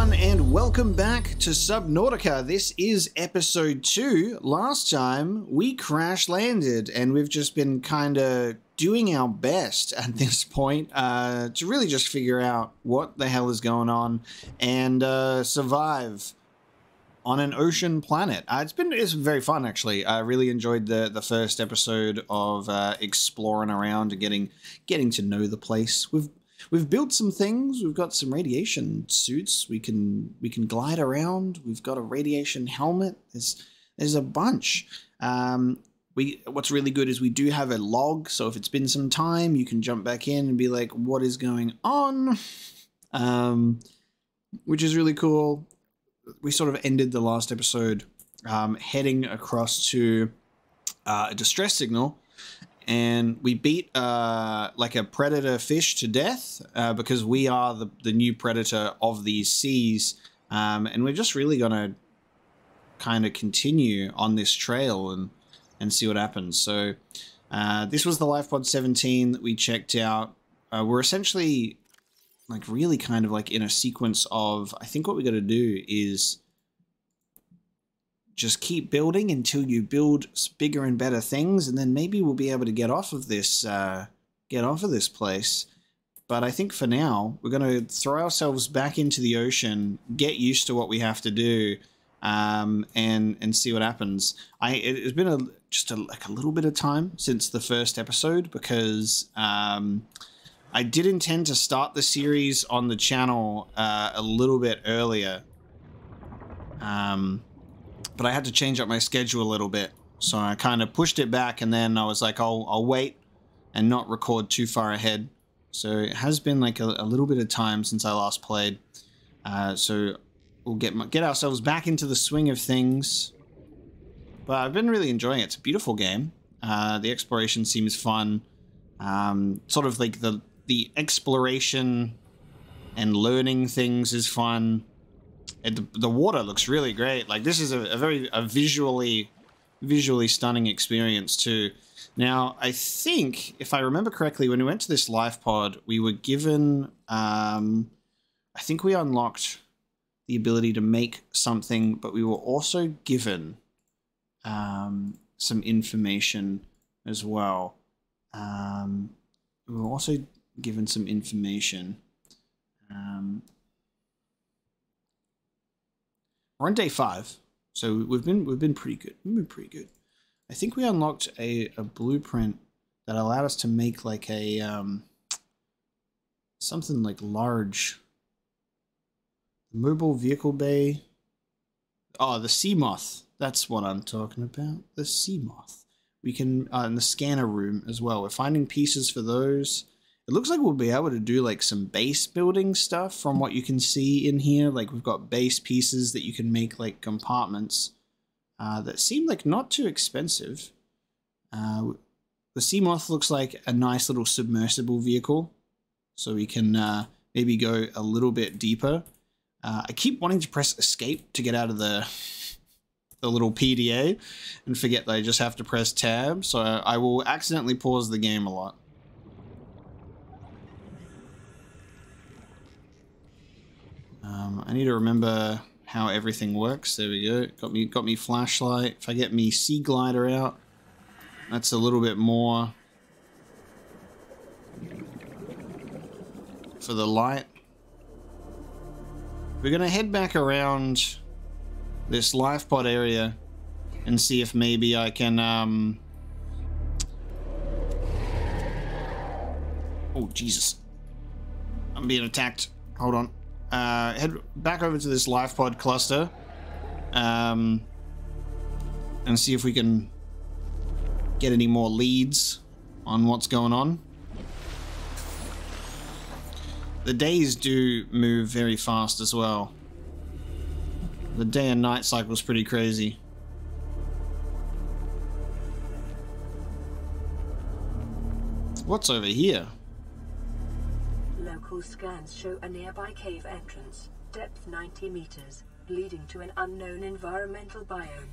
everyone, and welcome back to Subnautica. This is episode two. Last time we crash landed, and we've just been kind of doing our best at this point uh, to really just figure out what the hell is going on and uh, survive on an ocean planet. Uh, it's been it's very fun actually. I really enjoyed the the first episode of uh, exploring around and getting getting to know the place. We've we've built some things. We've got some radiation suits. We can we can glide around. We've got a radiation helmet. There's there's a bunch. Um, we what's really good is we do have a log. So if it's been some time, you can jump back in and be like, what is going on? Um, which is really cool. We sort of ended the last episode um, heading across to uh, a distress signal and we beat uh, like a predator fish to death uh, because we are the, the new predator of these seas. Um, and we're just really going to kind of continue on this trail and, and see what happens. So uh, this was the LifePod 17 that we checked out. Uh, we're essentially like really kind of like in a sequence of, I think what we got to do is just keep building until you build bigger and better things, and then maybe we'll be able to get off of this uh, get off of this place. But I think for now we're going to throw ourselves back into the ocean, get used to what we have to do, um, and and see what happens. I it's been a just a, like a little bit of time since the first episode because um, I did intend to start the series on the channel uh, a little bit earlier. Um, but I had to change up my schedule a little bit. So I kind of pushed it back and then I was like, I'll, I'll wait and not record too far ahead. So it has been like a, a little bit of time since I last played. Uh, so we'll get, get ourselves back into the swing of things. But I've been really enjoying it. It's a beautiful game. Uh, the exploration seems fun. Um, sort of like the, the exploration and learning things is fun the, the water looks really great. Like this is a, a, very a visually visually stunning experience too. Now I think if I remember correctly, when we went to this life pod, we were given um, I think we unlocked the ability to make something, but we were also given um, some information as well. Um, we were also given some information. Um, we're on day five, so we've been we've been pretty good. We've been pretty good. I think we unlocked a, a blueprint that allowed us to make like a um, something like large. Mobile vehicle bay. Oh, the Seamoth. That's what I'm talking about. The Seamoth. We can uh, in the scanner room as well. We're finding pieces for those. It looks like we'll be able to do like some base building stuff from what you can see in here. Like we've got base pieces that you can make like compartments uh, that seem like not too expensive. Uh, the Seamoth looks like a nice little submersible vehicle. So we can uh, maybe go a little bit deeper. Uh, I keep wanting to press escape to get out of the the little PDA and forget that I just have to press tab. So I will accidentally pause the game a lot. Um, I need to remember how everything works. There we go. Got me got me flashlight. If I get me sea glider out, that's a little bit more for the light. We're gonna head back around this life pod area and see if maybe I can um Oh Jesus. I'm being attacked. Hold on uh, head back over to this life pod cluster um, and see if we can get any more leads on what's going on. The days do move very fast as well. The day and night cycle is pretty crazy. What's over here? Scans show a nearby cave entrance, depth 90 meters, leading to an unknown environmental biome.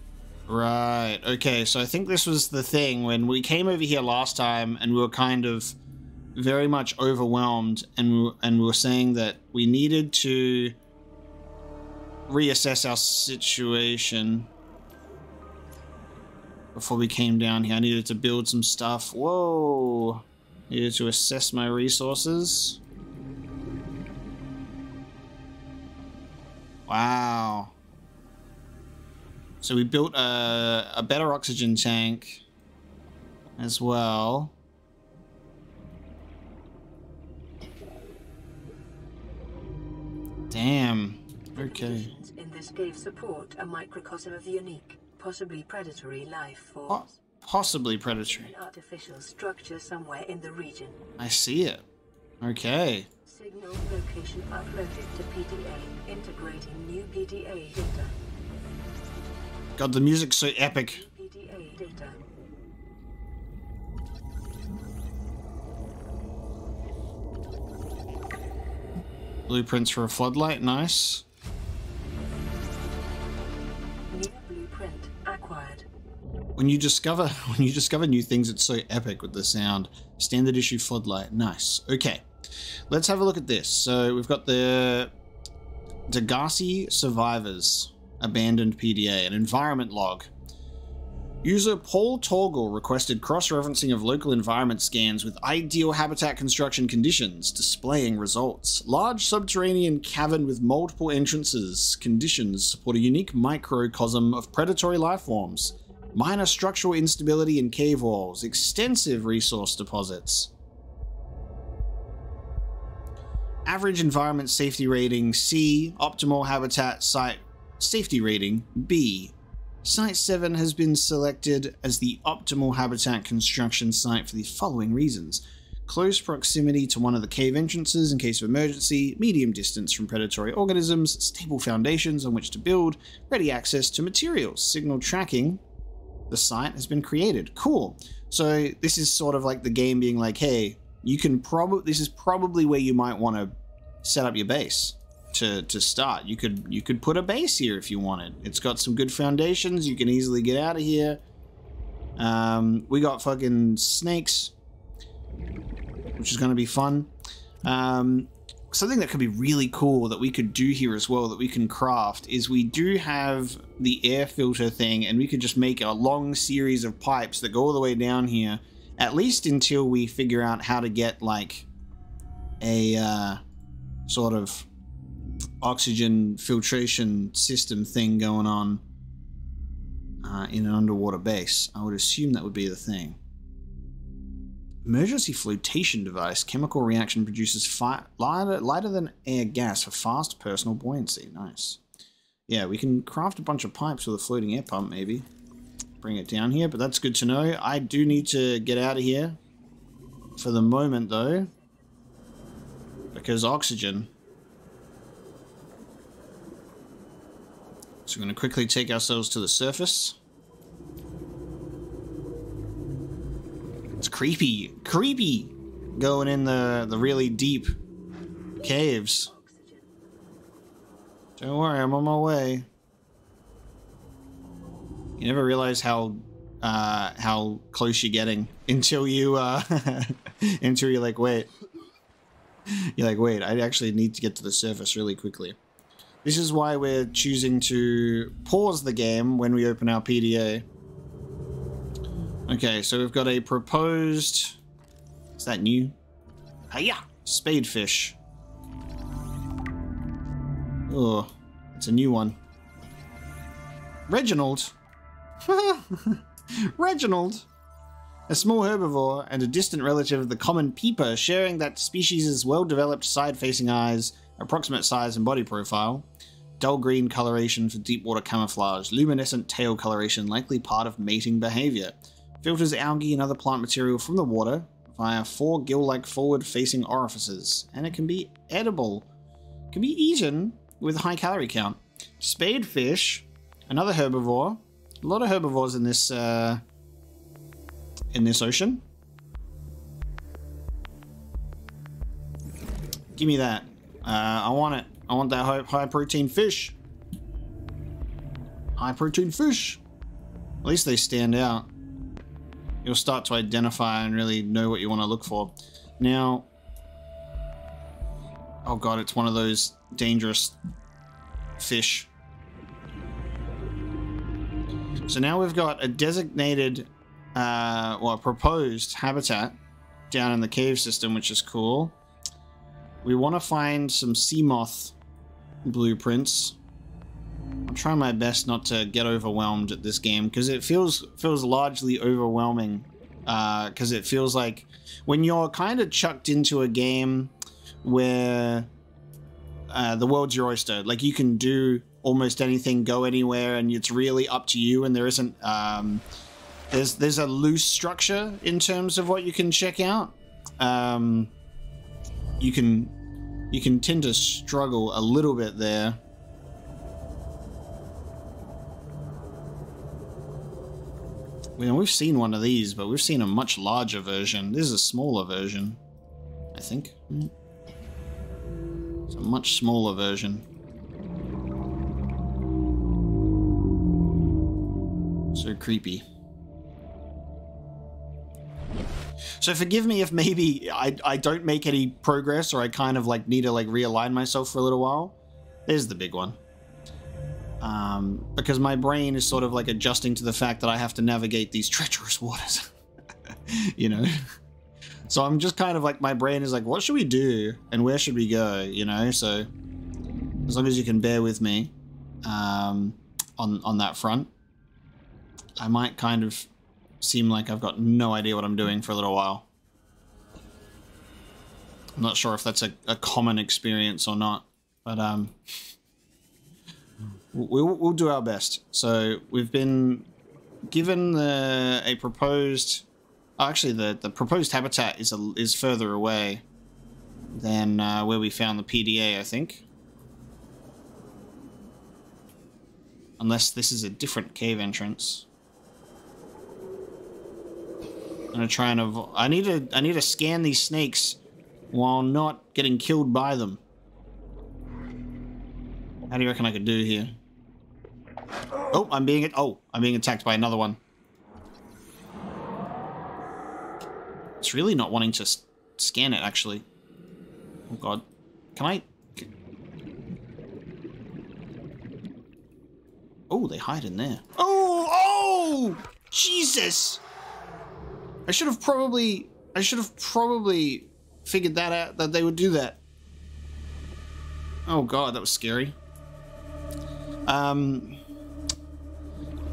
Right, okay, so I think this was the thing when we came over here last time and we were kind of very much overwhelmed and we, and we were saying that we needed to reassess our situation before we came down here. I needed to build some stuff. Whoa! Needed to assess my resources. Wow. So we built a, a better oxygen tank as well. Damn. Okay. In this cave support a microcosm of unique, possibly predatory life Po- possibly predatory. An artificial structure somewhere in the region. I see it. Okay. Signal location uploaded to PDA, integrating new PDA data. God, the music's so epic. PDA data. Blueprints for a floodlight. Nice. New blueprint acquired. When you discover when you discover new things, it's so epic with the sound. Standard issue floodlight. Nice. Okay. Let's have a look at this. So we've got the Degasi Survivors Abandoned PDA, an environment log. User Paul Torgal requested cross-referencing of local environment scans with ideal habitat construction conditions, displaying results. Large subterranean cavern with multiple entrances. Conditions support a unique microcosm of predatory life forms. Minor structural instability in cave walls. Extensive resource deposits. Average environment safety rating C. Optimal habitat site safety rating B. Site 7 has been selected as the optimal habitat construction site for the following reasons. Close proximity to one of the cave entrances in case of emergency, medium distance from predatory organisms, stable foundations on which to build, ready access to materials, signal tracking. The site has been created. Cool. So this is sort of like the game being like, hey, you can probably this is probably where you might want to set up your base to to start. You could you could put a base here if you wanted. It's got some good foundations. You can easily get out of here. Um, we got fucking snakes, which is going to be fun. Um, something that could be really cool that we could do here as well that we can craft is we do have the air filter thing and we could just make a long series of pipes that go all the way down here at least until we figure out how to get like a uh, sort of oxygen filtration system thing going on uh, in an underwater base. I would assume that would be the thing. Emergency flotation device. Chemical reaction produces lighter, lighter than air gas for fast personal buoyancy. Nice. Yeah, we can craft a bunch of pipes with a floating air pump, maybe. Bring it down here, but that's good to know. I do need to get out of here. For the moment, though. Because oxygen. So we're going to quickly take ourselves to the surface. It's creepy. Creepy! Going in the, the really deep caves. Don't worry, I'm on my way. You never realize how uh, how close you're getting until you uh, until you're like, wait. You're like, wait, I actually need to get to the surface really quickly. This is why we're choosing to pause the game when we open our PDA. Okay, so we've got a proposed. Is that new? Hiya! Spadefish. Oh, it's a new one. Reginald. Reginald. A small herbivore and a distant relative of the common peeper, sharing that species' well developed side facing eyes, approximate size and body profile, dull green coloration for deep water camouflage, luminescent tail coloration likely part of mating behavior, filters algae and other plant material from the water via four gill like forward facing orifices, and it can be edible. Can be eaten with a high calorie count. Spadefish, another herbivore. A lot of herbivores in this uh, in this ocean. Give me that. Uh, I want it. I want that high, high protein fish. High protein fish. At least they stand out. You'll start to identify and really know what you want to look for. Now, oh god, it's one of those dangerous fish. So now we've got a designated, uh, well, proposed habitat down in the cave system, which is cool. We want to find some Seamoth blueprints. I'm trying my best not to get overwhelmed at this game because it feels feels largely overwhelming. Because uh, it feels like when you're kind of chucked into a game where uh, the world's your oyster, like you can do almost anything, go anywhere, and it's really up to you, and there isn't. Um, there's there's a loose structure in terms of what you can check out. Um, you can you can tend to struggle a little bit there. We've seen one of these, but we've seen a much larger version. This is a smaller version, I think. It's a much smaller version. So creepy. So forgive me if maybe I, I don't make any progress or I kind of like need to like realign myself for a little while. There's the big one. Um, because my brain is sort of like adjusting to the fact that I have to navigate these treacherous waters. you know? So I'm just kind of like, my brain is like, what should we do? And where should we go? You know? So as long as you can bear with me um, on, on that front, I might kind of seem like I've got no idea what I'm doing for a little while. I'm not sure if that's a, a common experience or not, but um, we'll, we'll do our best. So we've been given the, a proposed... Actually, the, the proposed habitat is, a, is further away than uh, where we found the PDA, I think. Unless this is a different cave entrance. I'm gonna try and. I need to, I need to scan these snakes while not getting killed by them. How do you reckon I could do here? Oh, I'm being... Oh, I'm being attacked by another one. It's really not wanting to scan it, actually. Oh, God. Can I... Oh, they hide in there. Oh! Oh! Jesus! I should have probably... I should have probably figured that out, that they would do that. Oh god, that was scary. Um,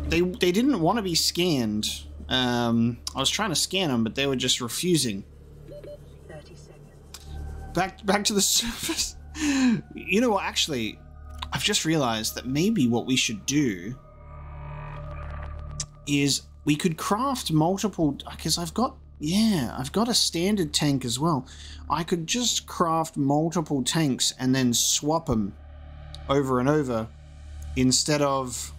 they they didn't want to be scanned. Um, I was trying to scan them, but they were just refusing. Back back to the surface. you know what? Actually, I've just realized that maybe what we should do is we could craft multiple because I've got yeah, I've got a standard tank as well. I could just craft multiple tanks and then swap them over and over instead of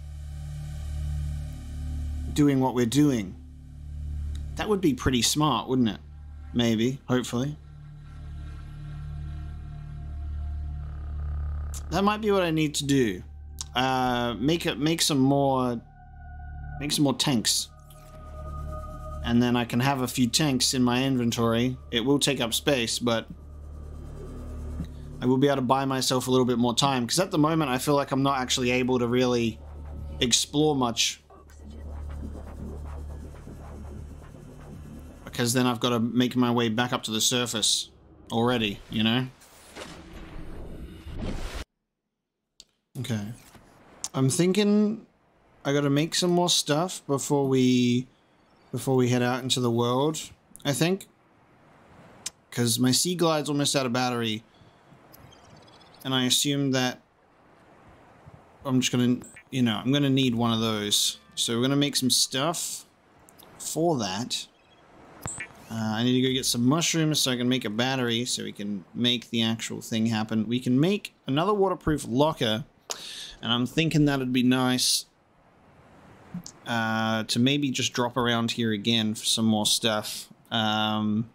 doing what we're doing. That would be pretty smart, wouldn't it? Maybe, hopefully. That might be what I need to do. Uh, make it, make some more, make some more tanks and then I can have a few tanks in my inventory. It will take up space, but I will be able to buy myself a little bit more time, because at the moment I feel like I'm not actually able to really explore much. Because then I've got to make my way back up to the surface already, you know? Okay. I'm thinking I gotta make some more stuff before we before we head out into the world, I think. Because my Sea Glide's almost out of battery. And I assume that I'm just going to, you know, I'm going to need one of those. So we're going to make some stuff for that. Uh, I need to go get some mushrooms so I can make a battery so we can make the actual thing happen. We can make another waterproof locker. And I'm thinking that'd be nice uh, to maybe just drop around here again for some more stuff. Um,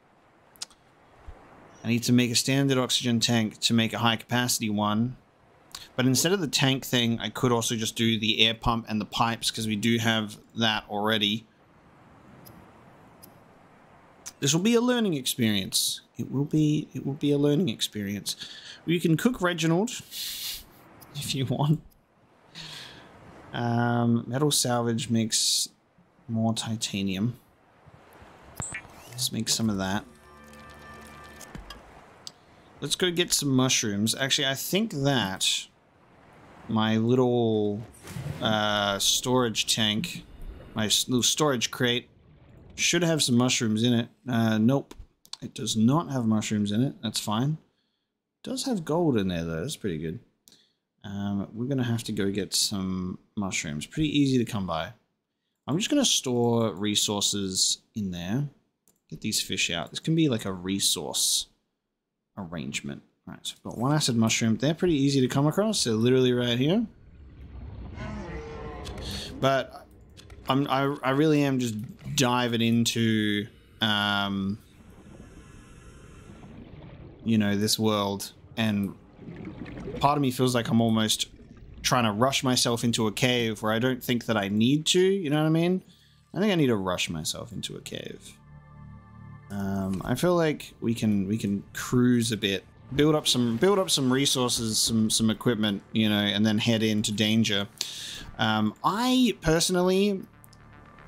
I need to make a standard oxygen tank to make a high capacity one. But instead of the tank thing, I could also just do the air pump and the pipes because we do have that already. This will be a learning experience. It will be it will be a learning experience. You can cook Reginald if you want. Um, metal salvage makes more titanium. Let's make some of that. Let's go get some mushrooms. Actually, I think that my little uh, storage tank, my little storage crate, should have some mushrooms in it. Uh, nope, it does not have mushrooms in it. That's fine. It does have gold in there, though. That's pretty good. Um, we're going to have to go get some mushrooms. Pretty easy to come by. I'm just going to store resources in there. Get these fish out. This can be like a resource arrangement. All right, so I've got one acid mushroom. They're pretty easy to come across. They're literally right here. But I'm, I, I really am just diving into, um, you know, this world. And part of me feels like I'm almost trying to rush myself into a cave where I don't think that I need to. You know what I mean? I think I need to rush myself into a cave. Um, I feel like we can we can cruise a bit, build up some build up some resources, some some equipment, you know, and then head into danger. Um, I personally,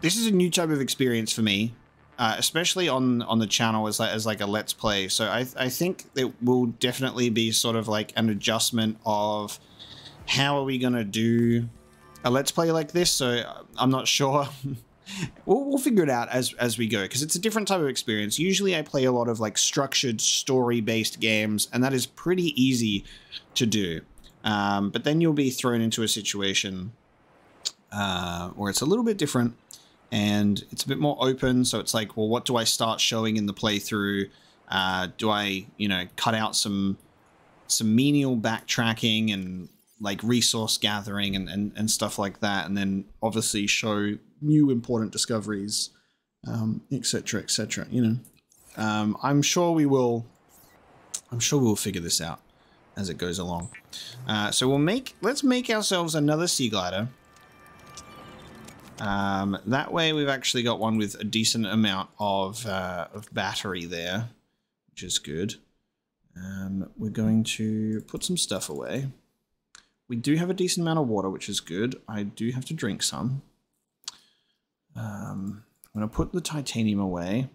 this is a new type of experience for me, uh, especially on on the channel as like, as like a let's play. So I I think it will definitely be sort of like an adjustment of how are we gonna do a let's play like this. So I'm not sure. we'll, we'll figure it out as as we go because it's a different type of experience. Usually, I play a lot of like structured story based games, and that is pretty easy to do. Um, but then you'll be thrown into a situation uh, where it's a little bit different and it's a bit more open. So it's like, well, what do I start showing in the playthrough? Uh, do I, you know, cut out some some menial backtracking and like resource gathering and, and, and stuff like that, and then obviously show new important discoveries, um, etc., etc. You know, um, I'm sure we will. I'm sure we'll figure this out as it goes along. Uh, so we'll make. Let's make ourselves another sea glider. Um, that way, we've actually got one with a decent amount of uh, of battery there, which is good. Um, we're going to put some stuff away. We do have a decent amount of water, which is good. I do have to drink some. Um, I'm going to put the titanium away.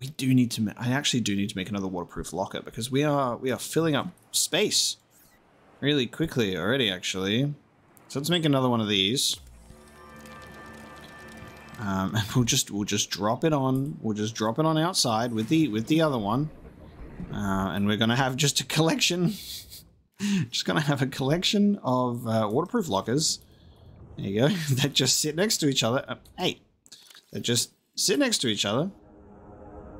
We do need to. I actually do need to make another waterproof locker because we are we are filling up space really quickly already. Actually, so let's make another one of these. Um, and we'll just we'll just drop it on. We'll just drop it on outside with the with the other one, uh, and we're gonna have just a collection. just gonna have a collection of uh, waterproof lockers there you go. they just sit next to each other. Uh, hey, they just sit next to each other.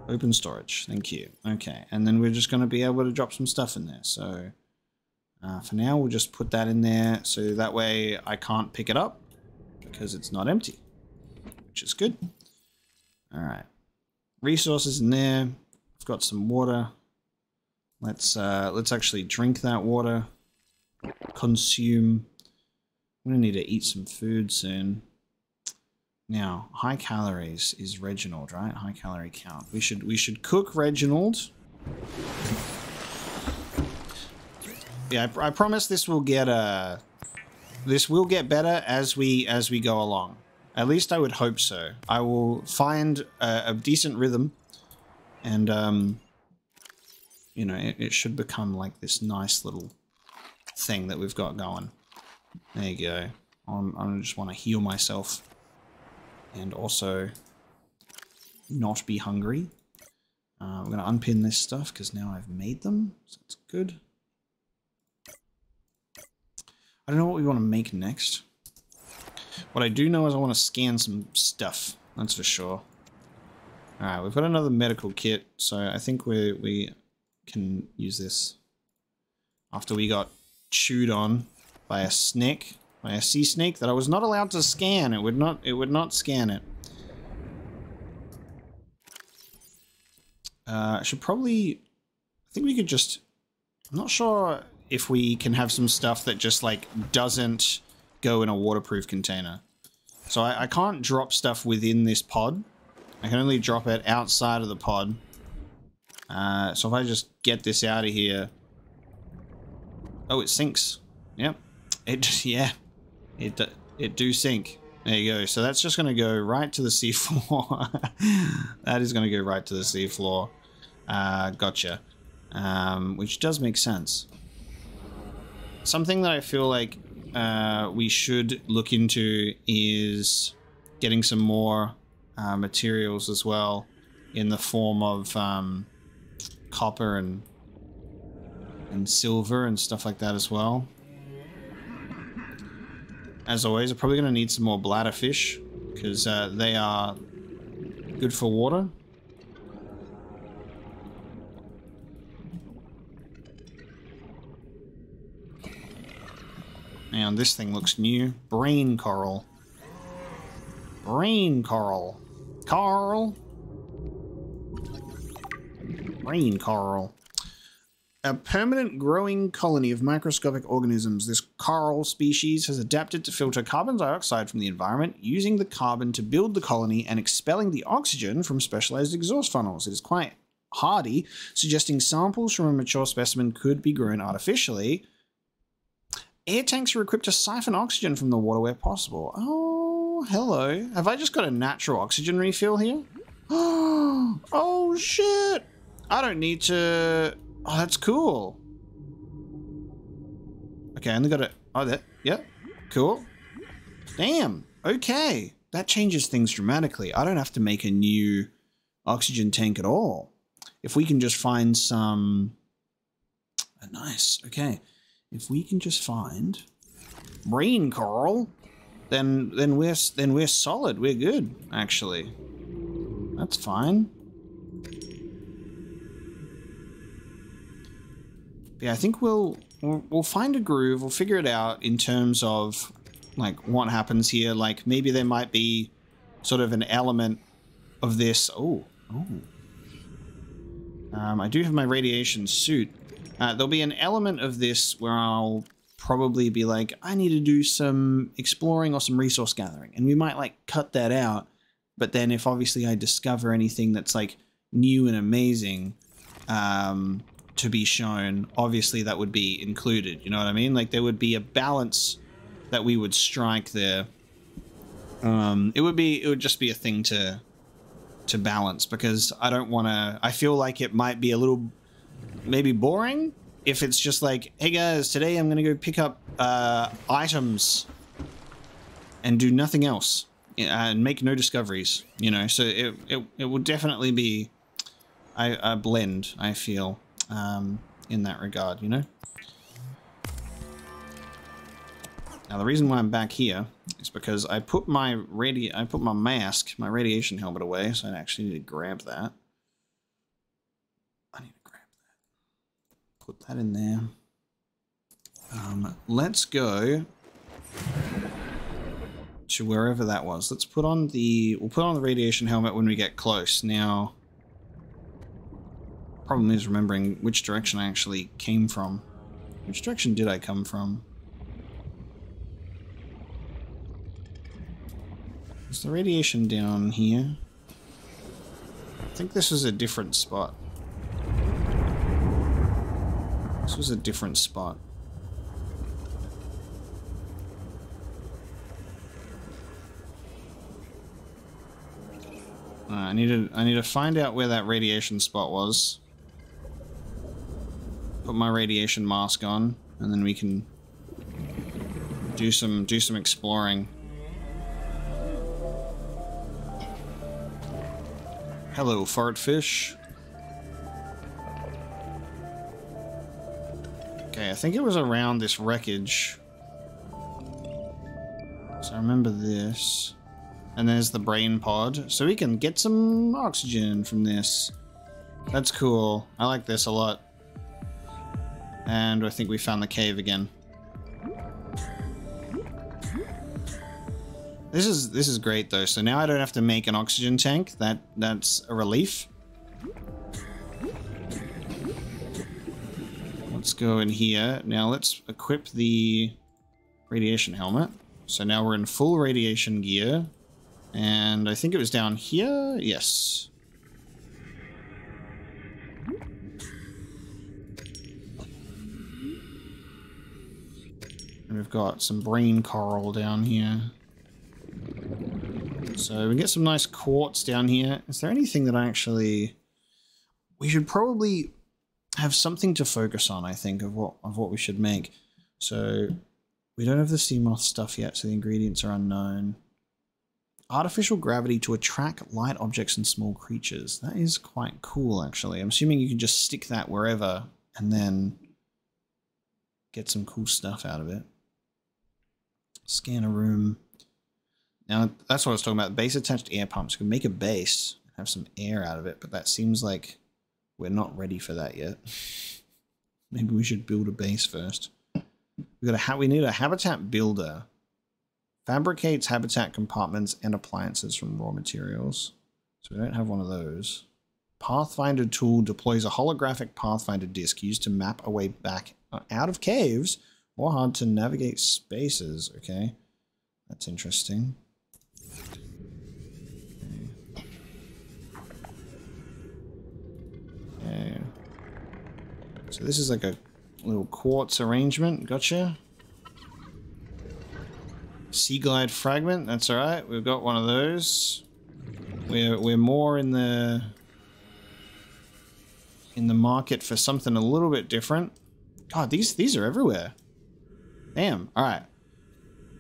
Open storage. Thank you. Okay, and then we're just going to be able to drop some stuff in there. So uh, for now, we'll just put that in there. So that way I can't pick it up because it's not empty, which is good. All right. Resources in there. I've got some water. Let's uh, let's actually drink that water. Consume. I'm gonna need to eat some food soon. Now, high calories is Reginald, right? High calorie count. We should we should cook Reginald. Yeah, I, I promise this will get uh this will get better as we as we go along. At least I would hope so. I will find a, a decent rhythm, and um, you know, it, it should become like this nice little thing that we've got going. There you go. I'm, I just want to heal myself. And also not be hungry. Uh, I'm going to unpin this stuff because now I've made them. So it's good. I don't know what we want to make next. What I do know is I want to scan some stuff. That's for sure. Alright, we've got another medical kit. So I think we we can use this. After we got chewed on by a snake, by a sea snake that I was not allowed to scan. It would not, it would not scan it. Uh, I should probably, I think we could just, I'm not sure if we can have some stuff that just like doesn't go in a waterproof container. So I, I can't drop stuff within this pod. I can only drop it outside of the pod. Uh, so if I just get this out of here, oh, it sinks. Yep. It just, yeah. It it do sink. There you go. So that's just going to go right to the seafloor. that is going to go right to the seafloor. Uh, gotcha. Um, which does make sense. Something that I feel like uh, we should look into is getting some more uh, materials as well in the form of um, copper and and silver and stuff like that as well. As always, I'm probably going to need some more bladder fish because uh, they are good for water. And this thing looks new. Brain coral. Brain coral. Carl. Brain coral. A permanent growing colony of microscopic organisms, this coral species has adapted to filter carbon dioxide from the environment, using the carbon to build the colony and expelling the oxygen from specialized exhaust funnels. It is quite hardy, suggesting samples from a mature specimen could be grown artificially. Air tanks are equipped to siphon oxygen from the water where possible. Oh, hello. Have I just got a natural oxygen refill here? oh, shit. I don't need to Oh, that's cool. Okay, I only got it. Oh, that. Yep. Cool. Damn. Okay. That changes things dramatically. I don't have to make a new oxygen tank at all. If we can just find some... Oh, nice. Okay. If we can just find brain coral, then then we're then we're solid. We're good, actually. That's fine. Yeah, I think we'll, we'll we'll find a groove. We'll figure it out in terms of like what happens here. Like maybe there might be sort of an element of this. Oh, oh. Um, I do have my radiation suit. Uh, there'll be an element of this where I'll probably be like, I need to do some exploring or some resource gathering, and we might like cut that out. But then if obviously I discover anything that's like new and amazing, um, to be shown, obviously that would be included. You know what I mean? Like there would be a balance that we would strike there. Um, it would be it would just be a thing to to balance because I don't want to. I feel like it might be a little maybe boring if it's just like, hey guys, today I'm gonna go pick up uh, items and do nothing else and make no discoveries. You know, so it it it would definitely be a, a blend. I feel um, in that regard, you know? Now the reason why I'm back here is because I put my radi I put my mask, my radiation helmet away, so I actually need to grab that. I need to grab that. Put that in there. Um, let's go to wherever that was. Let's put on the we'll put on the radiation helmet when we get close. Now Problem is remembering which direction I actually came from. Which direction did I come from? Is the radiation down here? I think this was a different spot. This was a different spot. Uh, I need to I need to find out where that radiation spot was put my radiation mask on, and then we can do some do some exploring. Hello, fartfish. Okay, I think it was around this wreckage. So I remember this. And there's the brain pod. So we can get some oxygen from this. That's cool. I like this a lot. And I think we found the cave again. This is this is great though. So now I don't have to make an oxygen tank. That that's a relief. Let's go in here. Now let's equip the radiation helmet. So now we're in full radiation gear. And I think it was down here. Yes. We've got some brain coral down here. So we get some nice quartz down here. Is there anything that I actually... We should probably have something to focus on, I think, of what of what we should make. So we don't have the Seamoth stuff yet, so the ingredients are unknown. Artificial gravity to attract light objects and small creatures. That is quite cool, actually. I'm assuming you can just stick that wherever and then get some cool stuff out of it. Scanner room. Now, that's what I was talking about. Base attached air pumps. You can make a base, have some air out of it, but that seems like we're not ready for that yet. Maybe we should build a base first. We got a we need a habitat builder. Fabricates habitat compartments and appliances from raw materials. So we don't have one of those. Pathfinder tool deploys a holographic Pathfinder disk used to map a way back uh, out of caves or hard to navigate spaces. Okay, that's interesting. Okay. So this is like a little quartz arrangement. Gotcha. Sea glide fragment. That's all right. We've got one of those. We're we're more in the in the market for something a little bit different. God, these these are everywhere. Damn. All right.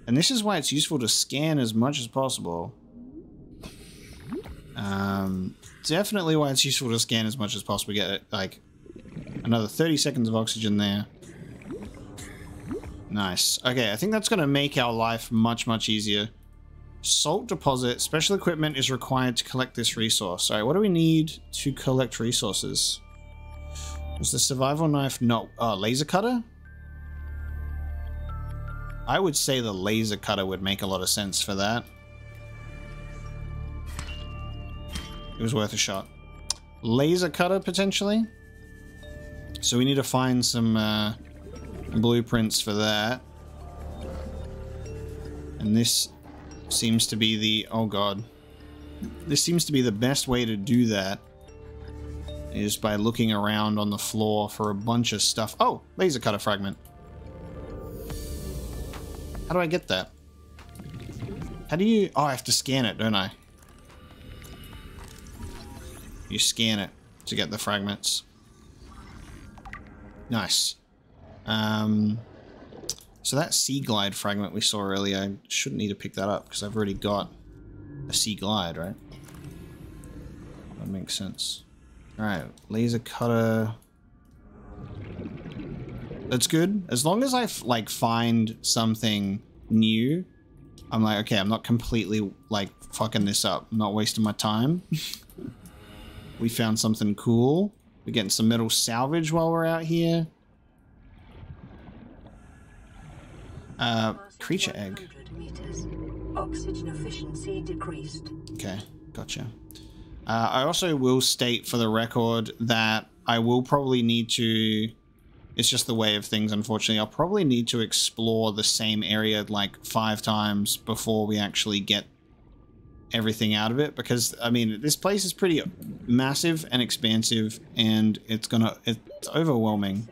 And this is why it's useful to scan as much as possible. Um, definitely why it's useful to scan as much as possible. Get like another 30 seconds of oxygen there. Nice. Okay, I think that's going to make our life much, much easier. Salt deposit. Special equipment is required to collect this resource. Alright, what do we need to collect resources? Was the survival knife not... Oh, laser cutter? I would say the laser cutter would make a lot of sense for that. It was worth a shot. Laser cutter, potentially? So we need to find some uh, blueprints for that. And this seems to be the... Oh god. This seems to be the best way to do that. Is by looking around on the floor for a bunch of stuff. Oh! Laser cutter fragment. How do I get that? How do you... Oh, I have to scan it, don't I? You scan it to get the fragments. Nice. Um, so that sea glide fragment we saw earlier, I shouldn't need to pick that up because I've already got a sea glide, right? That makes sense. Alright, laser cutter. That's good. As long as I like find something new, I'm like, okay, I'm not completely like fucking this up. I'm not wasting my time. we found something cool. We're getting some metal salvage while we're out here. Uh, creature egg. Oxygen efficiency decreased. Okay, gotcha. Uh, I also will state for the record that I will probably need to... It's just the way of things, unfortunately. I'll probably need to explore the same area like five times before we actually get everything out of it. Because, I mean, this place is pretty massive and expansive, and it's gonna... It's overwhelming.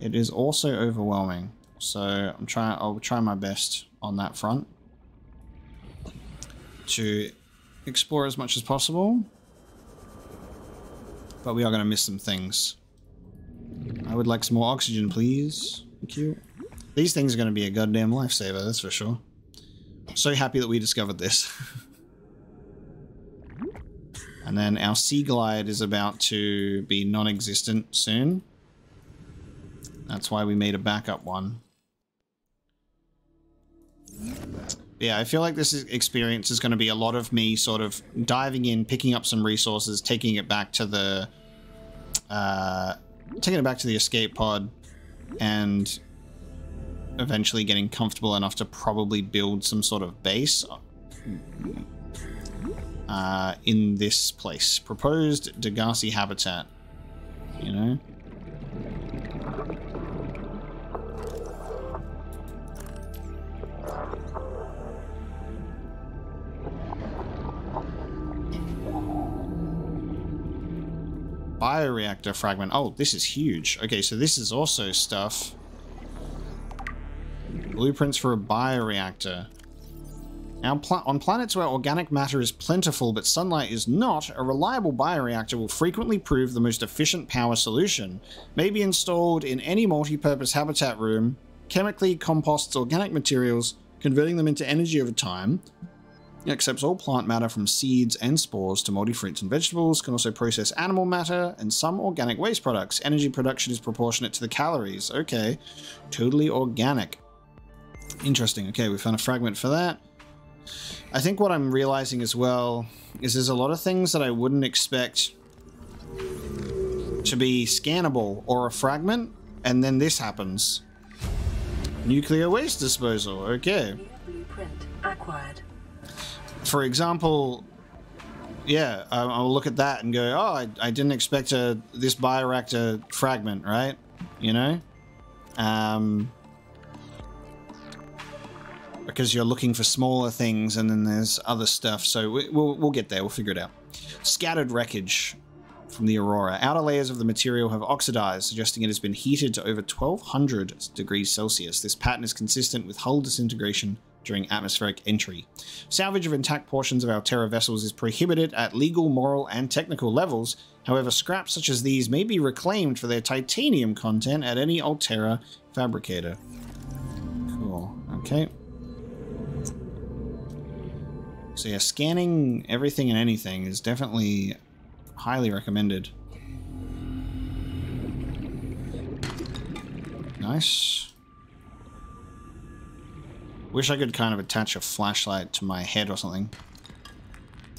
It is also overwhelming. So I'm trying. I'll try my best on that front to explore as much as possible. But we are going to miss some things. I would like some more oxygen, please. Thank you. These things are going to be a goddamn lifesaver, that's for sure. So happy that we discovered this. and then our sea glide is about to be non-existent soon. That's why we made a backup one. Yeah, I feel like this experience is going to be a lot of me sort of diving in, picking up some resources, taking it back to the... Uh, taking it back to the escape pod, and eventually getting comfortable enough to probably build some sort of base uh, in this place. Proposed Degasi habitat, you know? Bioreactor fragment. Oh, this is huge. Okay, so this is also stuff Blueprints for a bioreactor. Now, pl on planets where organic matter is plentiful but sunlight is not, a reliable bioreactor will frequently prove the most efficient power solution. May be installed in any multi-purpose habitat room, chemically composts organic materials, converting them into energy over time, it accepts all plant matter from seeds and spores to multi fruits and vegetables, can also process animal matter and some organic waste products. Energy production is proportionate to the calories. Okay, totally organic. Interesting. Okay, we found a fragment for that. I think what I'm realizing as well is there's a lot of things that I wouldn't expect to be scannable or a fragment, and then this happens. Nuclear waste disposal, okay. Blueprint acquired. For example, yeah, I'll look at that and go, oh, I, I didn't expect a this bioreactor fragment, right? You know? Um, because you're looking for smaller things and then there's other stuff. So we, we'll, we'll get there. We'll figure it out. Scattered wreckage from the Aurora. Outer layers of the material have oxidized, suggesting it has been heated to over 1200 degrees Celsius. This pattern is consistent with hull disintegration during atmospheric entry. Salvage of intact portions of Alterra vessels is prohibited at legal, moral, and technical levels. However, scraps such as these may be reclaimed for their titanium content at any Alterra fabricator. Cool. Okay. So yeah, scanning everything and anything is definitely highly recommended. Nice. Wish I could kind of attach a flashlight to my head or something.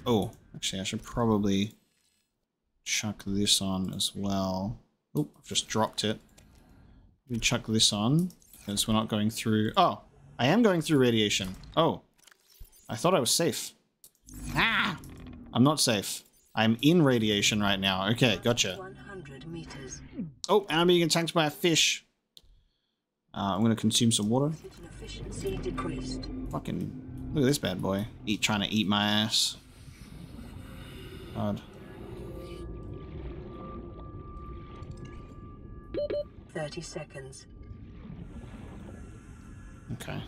Oh, actually I should probably chuck this on as well. Oh, I've just dropped it. Let me chuck this on because we're not going through... Oh, I am going through radiation. Oh, I thought I was safe. Ah! I'm not safe. I'm in radiation right now. Okay, gotcha. 100 meters. Oh, and I'm being attacked by a fish. Uh, I'm gonna consume some water. Efficiency decreased. Fucking look at this bad boy. Eat trying to eat my ass. God. Thirty seconds. Okay.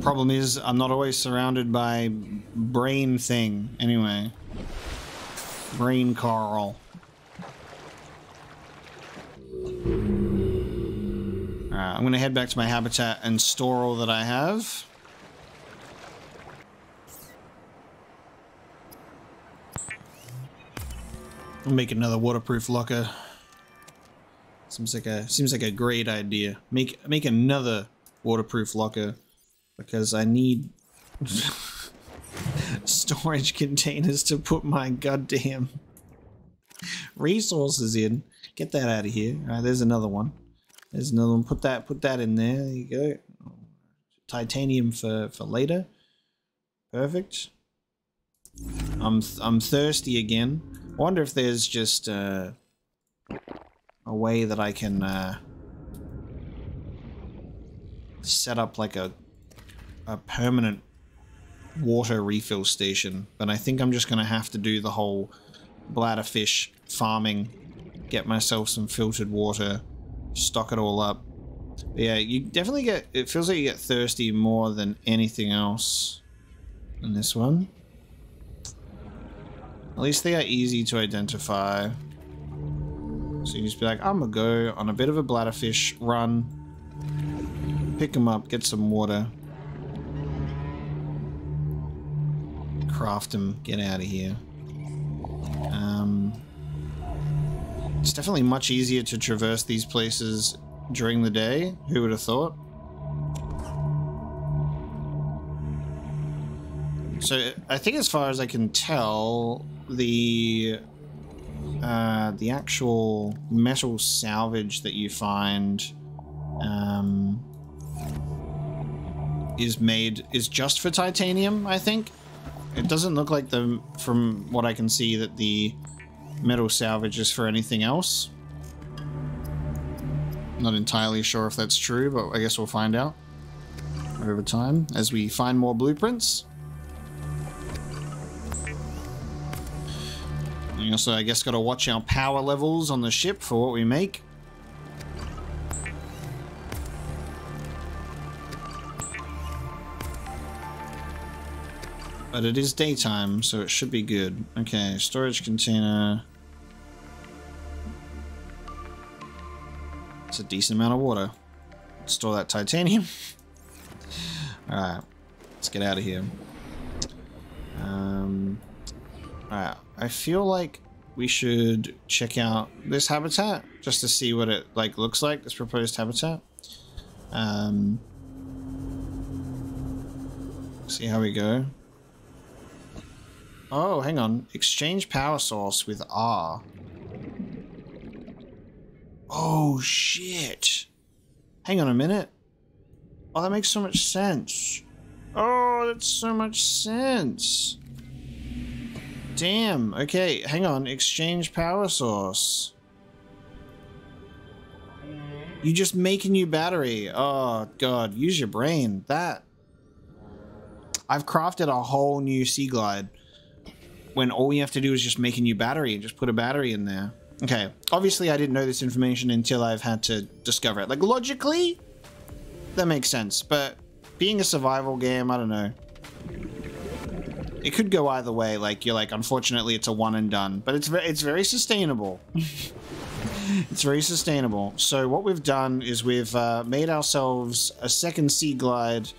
Problem is, I'm not always surrounded by brain thing. Anyway. Brain coral. Alright, I'm gonna head back to my habitat and store all that I have. Make another waterproof locker. Seems like a seems like a great idea. Make make another waterproof locker because I need storage containers to put my goddamn resources in. Get that out of here. All right, there's another one. There's another one. Put that put that in there. There you go. Titanium for for later. Perfect. I'm I'm thirsty again. I wonder if there's just uh, a way that I can uh, set up like a a permanent water refill station. But I think I'm just gonna have to do the whole bladderfish farming, get myself some filtered water, stock it all up. But yeah, you definitely get. It feels like you get thirsty more than anything else in this one. At least they are easy to identify. So you just be like, I'm gonna go on a bit of a bladderfish run, pick them up, get some water, craft them, get out of here. It's definitely much easier to traverse these places during the day. Who would have thought? So I think, as far as I can tell, the uh, the actual metal salvage that you find um, is made is just for titanium. I think it doesn't look like the from what I can see that the metal salvages for anything else. Not entirely sure if that's true, but I guess we'll find out over time as we find more blueprints. We also, I guess, got to watch our power levels on the ship for what we make. But it is daytime, so it should be good. Okay, storage container. It's a decent amount of water. Store that titanium. Alright, let's get out of here. Um, Alright, I feel like we should check out this habitat just to see what it like looks like, this proposed habitat. Um, see how we go. Oh, hang on. Exchange power source with R. Oh, shit. Hang on a minute. Oh, that makes so much sense. Oh, that's so much sense. Damn. Okay, hang on. Exchange power source. You just make a new battery. Oh, God. Use your brain. That. I've crafted a whole new Seaglide when all you have to do is just make a new battery and just put a battery in there. Okay, obviously I didn't know this information until I've had to discover it. Like, logically, that makes sense, but being a survival game, I don't know. It could go either way, like, you're like, unfortunately it's a one and done, but it's, it's very sustainable. it's very sustainable. So what we've done is we've uh, made ourselves a second Seaglide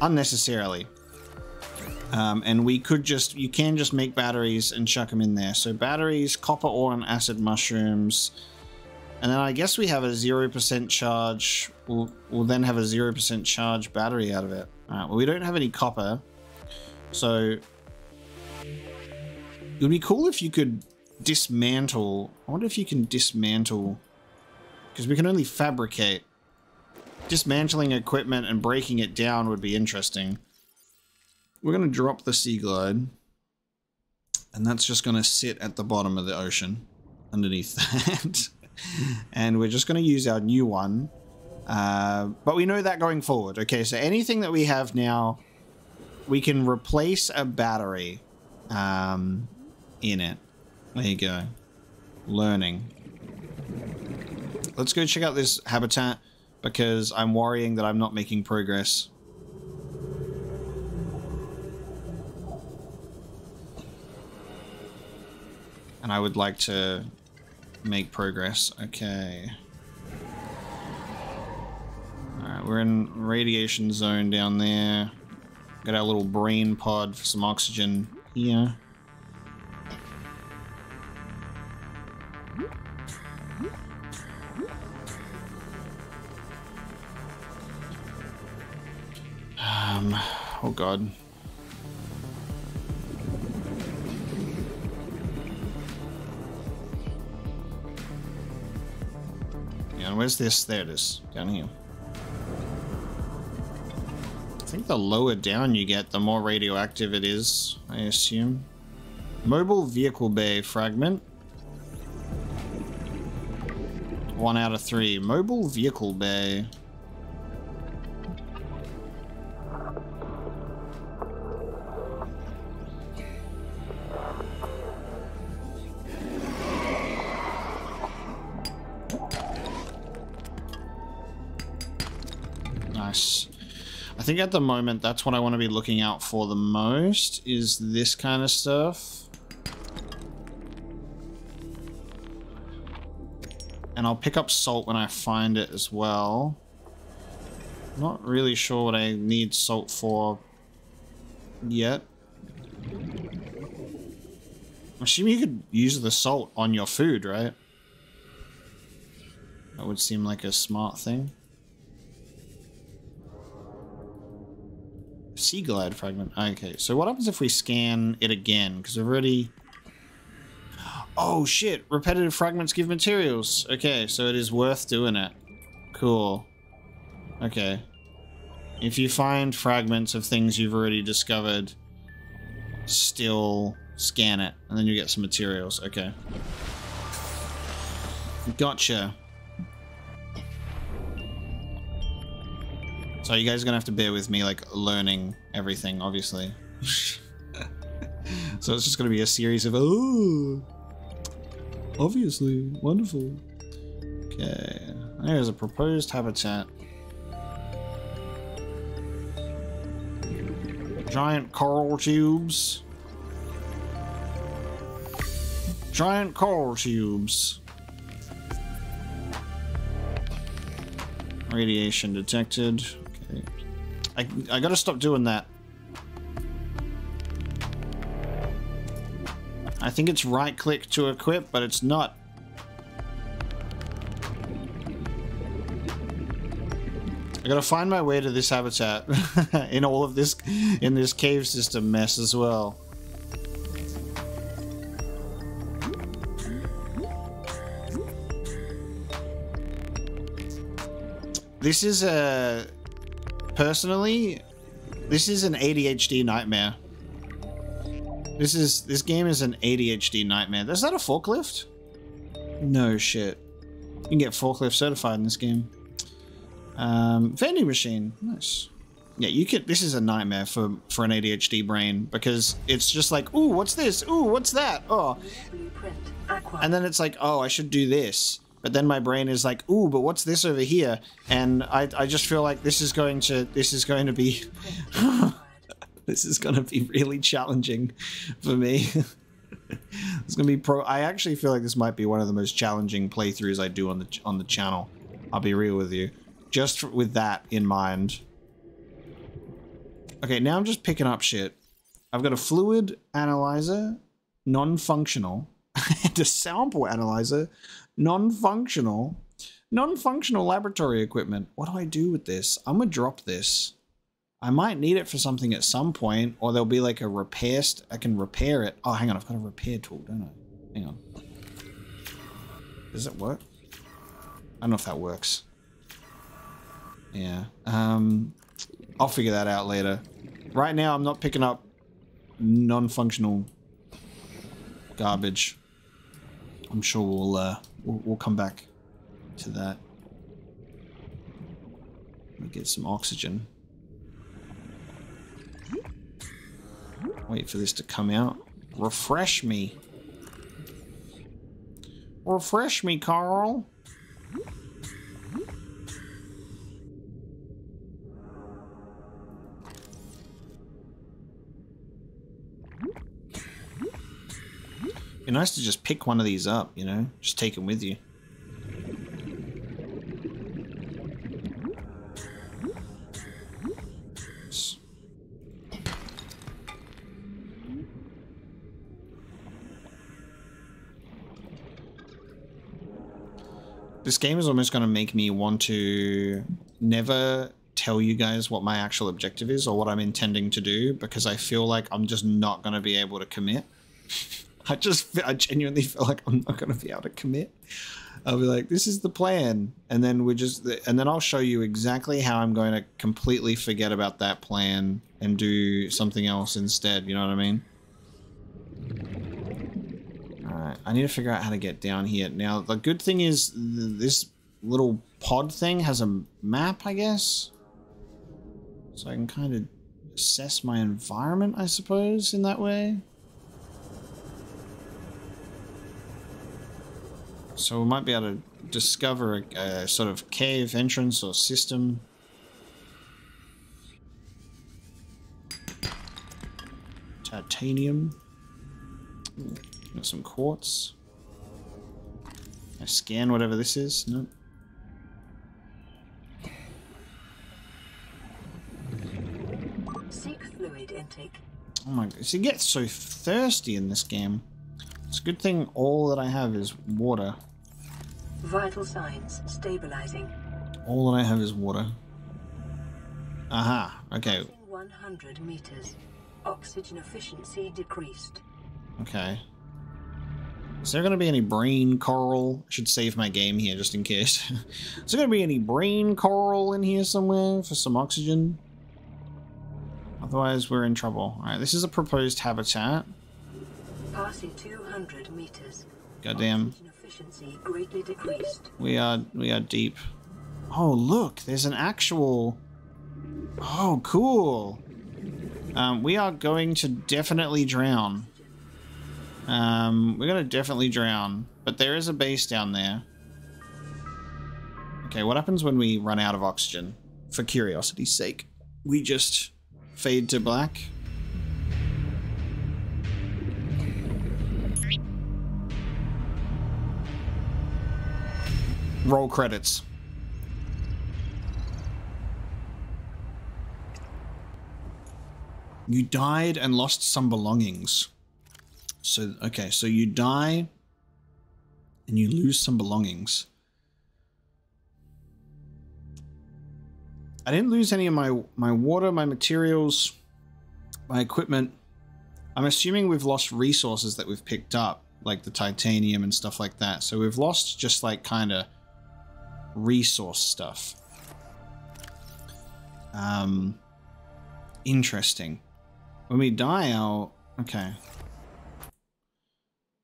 unnecessarily. Um, and we could just, you can just make batteries and chuck them in there. So batteries, copper ore and acid mushrooms. And then I guess we have a 0% charge. We'll, we'll then have a 0% charge battery out of it. Well we don't have any copper. So it would be cool if you could dismantle. I wonder if you can dismantle. Because we can only fabricate. Dismantling equipment and breaking it down would be interesting. We're going to drop the Seaglide. And that's just going to sit at the bottom of the ocean underneath that. and we're just going to use our new one. Uh, but we know that going forward. Okay, so anything that we have now, we can replace a battery um, in it. There you go. Learning. Let's go check out this habitat because I'm worrying that I'm not making progress. And I would like to make progress. Okay. Alright, we're in radiation zone down there. Got our little brain pod for some oxygen here. Um, oh god. Where's this? There it is. Down here. I think the lower down you get, the more radioactive it is, I assume. Mobile vehicle bay fragment. One out of three. Mobile vehicle bay. Think at the moment that's what I want to be looking out for the most is this kind of stuff. And I'll pick up salt when I find it as well. Not really sure what I need salt for yet. I'm assuming you could use the salt on your food, right? That would seem like a smart thing. Seaglide fragment. Okay, so what happens if we scan it again? Because we've already... Oh shit, repetitive fragments give materials. Okay, so it is worth doing it. Cool. Okay. If you find fragments of things you've already discovered, still scan it, and then you get some materials. Okay. Gotcha. So you guys are gonna have to bear with me, like, learning everything, obviously. so it's just going to be a series of oh, obviously wonderful. Okay, there's a proposed habitat. Giant coral tubes. Giant coral tubes. Radiation detected. I, I gotta stop doing that. I think it's right click to equip, but it's not. I gotta find my way to this habitat in all of this, in this cave system mess as well. This is a, personally, this is an ADHD nightmare. This is, this game is an ADHD nightmare. Is that a forklift? No shit. You can get forklift certified in this game. Um, vending machine. Nice. Yeah, you could. This is a nightmare for for an ADHD brain because it's just like, ooh, what's this? Ooh, what's that? Oh, and then it's like, oh, I should do this. But then my brain is like, ooh, but what's this over here? And I I just feel like this is going to this is going to be this is going to be really challenging for me. it's going to be pro. I actually feel like this might be one of the most challenging playthroughs I do on the on the channel. I'll be real with you, just with that in mind. Okay, now I'm just picking up shit. I've got a fluid analyzer, non-functional, and a sample analyzer, non-functional, non-functional laboratory equipment. What do I do with this? I'm gonna drop this. I might need it for something at some point, or there'll be like a repair. I can repair it. Oh, hang on, I've got a repair tool, don't I? Hang on. Does it work? I don't know if that works. Yeah. Um, I'll figure that out later. Right now, I'm not picking up non-functional garbage. I'm sure we'll, uh, we'll we'll come back to that. Let me get some oxygen. Wait for this to come out. Refresh me. Refresh me, coral. Be nice to just pick one of these up, you know? Just take them with you. This game is almost going to make me want to never tell you guys what my actual objective is or what I'm intending to do because I feel like I'm just not going to be able to commit. I just, I genuinely feel like I'm not going to be able to commit. I'll be like, this is the plan. And then we just, and then I'll show you exactly how I'm going to completely forget about that plan and do something else instead. You know what I mean? Alright, I need to figure out how to get down here. Now, the good thing is th- this little pod thing has a map, I guess. So I can kind of assess my environment, I suppose, in that way. So we might be able to discover a, a sort of cave entrance or system. Titanium. Ooh, got some quartz. I scan whatever this is. Nope. Seek fluid intake. Oh my god. You get so thirsty in this game. It's a good thing all that I have is water. Vital signs stabilizing. All that I have is water. Aha. Okay. 100 meters. Oxygen efficiency decreased. Okay. Is there going to be any brain coral? I should save my game here just in case. Is there going to be any brain coral in here somewhere for some oxygen? Otherwise, we're in trouble. Alright, this is a proposed habitat. Passing 200 meters. Goddamn. Efficiency greatly decreased. We are we are deep. Oh look, there's an actual Oh cool. Um, we are going to definitely drown. Um, we're going to definitely drown. But there is a base down there. Okay, what happens when we run out of oxygen? For curiosity's sake. We just fade to black. Roll credits. You died and lost some belongings. So, okay, so you die and you lose some belongings. I didn't lose any of my, my water, my materials, my equipment. I'm assuming we've lost resources that we've picked up, like the titanium and stuff like that. So we've lost just like kind of resource stuff. Um, interesting. When we die, I'll... Okay.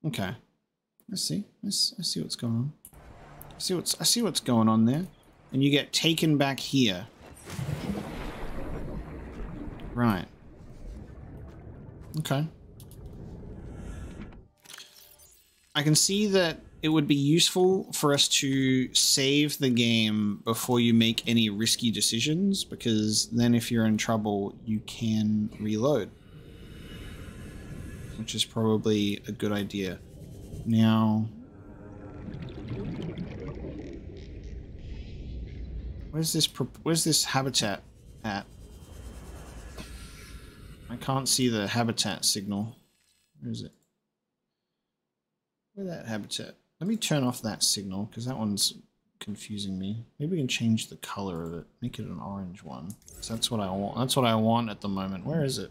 Okay. Let's see. Let's, I see what's going on. I see what's I see what's going on there. And you get taken back here. Right. Okay. I can see that it would be useful for us to save the game before you make any risky decisions because then if you're in trouble you can reload which is probably a good idea. Now where's this where's this habitat at? I can't see the habitat signal. Where is it? Where that habitat let me turn off that signal because that one's confusing me. Maybe we can change the color of it. Make it an orange one. That's what I want. That's what I want at the moment. Where is it?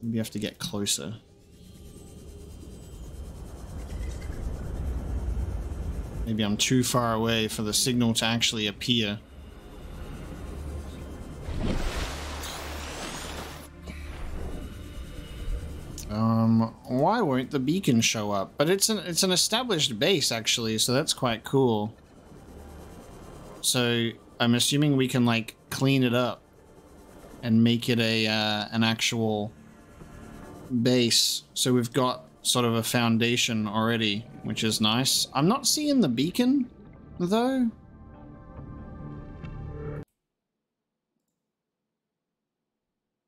Maybe you have to get closer. Maybe I'm too far away for the signal to actually appear. Um, why won't the beacon show up? But it's an it's an established base actually, so that's quite cool. So I'm assuming we can like clean it up and make it a uh, an actual base. So we've got sort of a foundation already, which is nice. I'm not seeing the beacon though.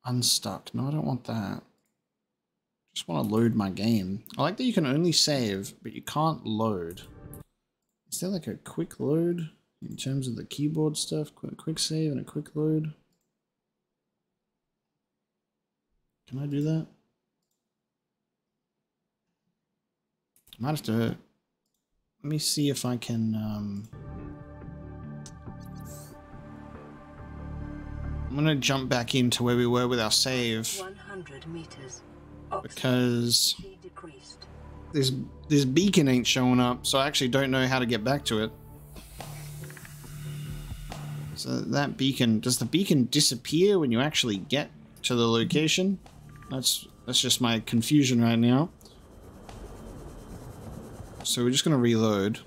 Unstuck. No, I don't want that. Just want to load my game. I like that you can only save, but you can't load. Is there like a quick load in terms of the keyboard stuff? Quick, quick save and a quick load? Can I do that? I might have to... Let me see if I can... Um, I'm gonna jump back into where we were with our save. 100 meters. Because this this beacon ain't showing up, so I actually don't know how to get back to it. So that beacon, does the beacon disappear when you actually get to the location? That's that's just my confusion right now. So we're just gonna reload.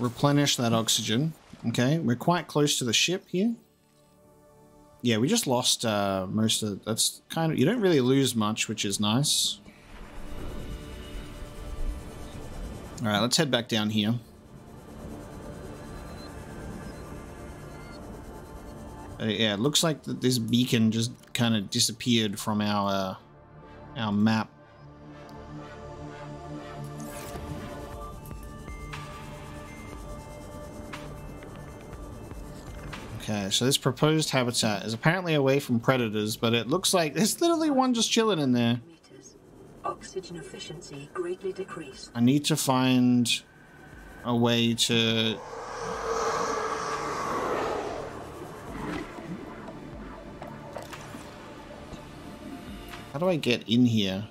Replenish that oxygen. Okay, we're quite close to the ship here yeah, we just lost uh, most of... That's kind of... You don't really lose much, which is nice. Alright, let's head back down here. Uh, yeah, it looks like this beacon just kind of disappeared from our uh, our map. Okay, so this proposed habitat is apparently away from predators, but it looks like there's literally one just chilling in there. Oxygen efficiency greatly decreased. I need to find a way to How do I get in here?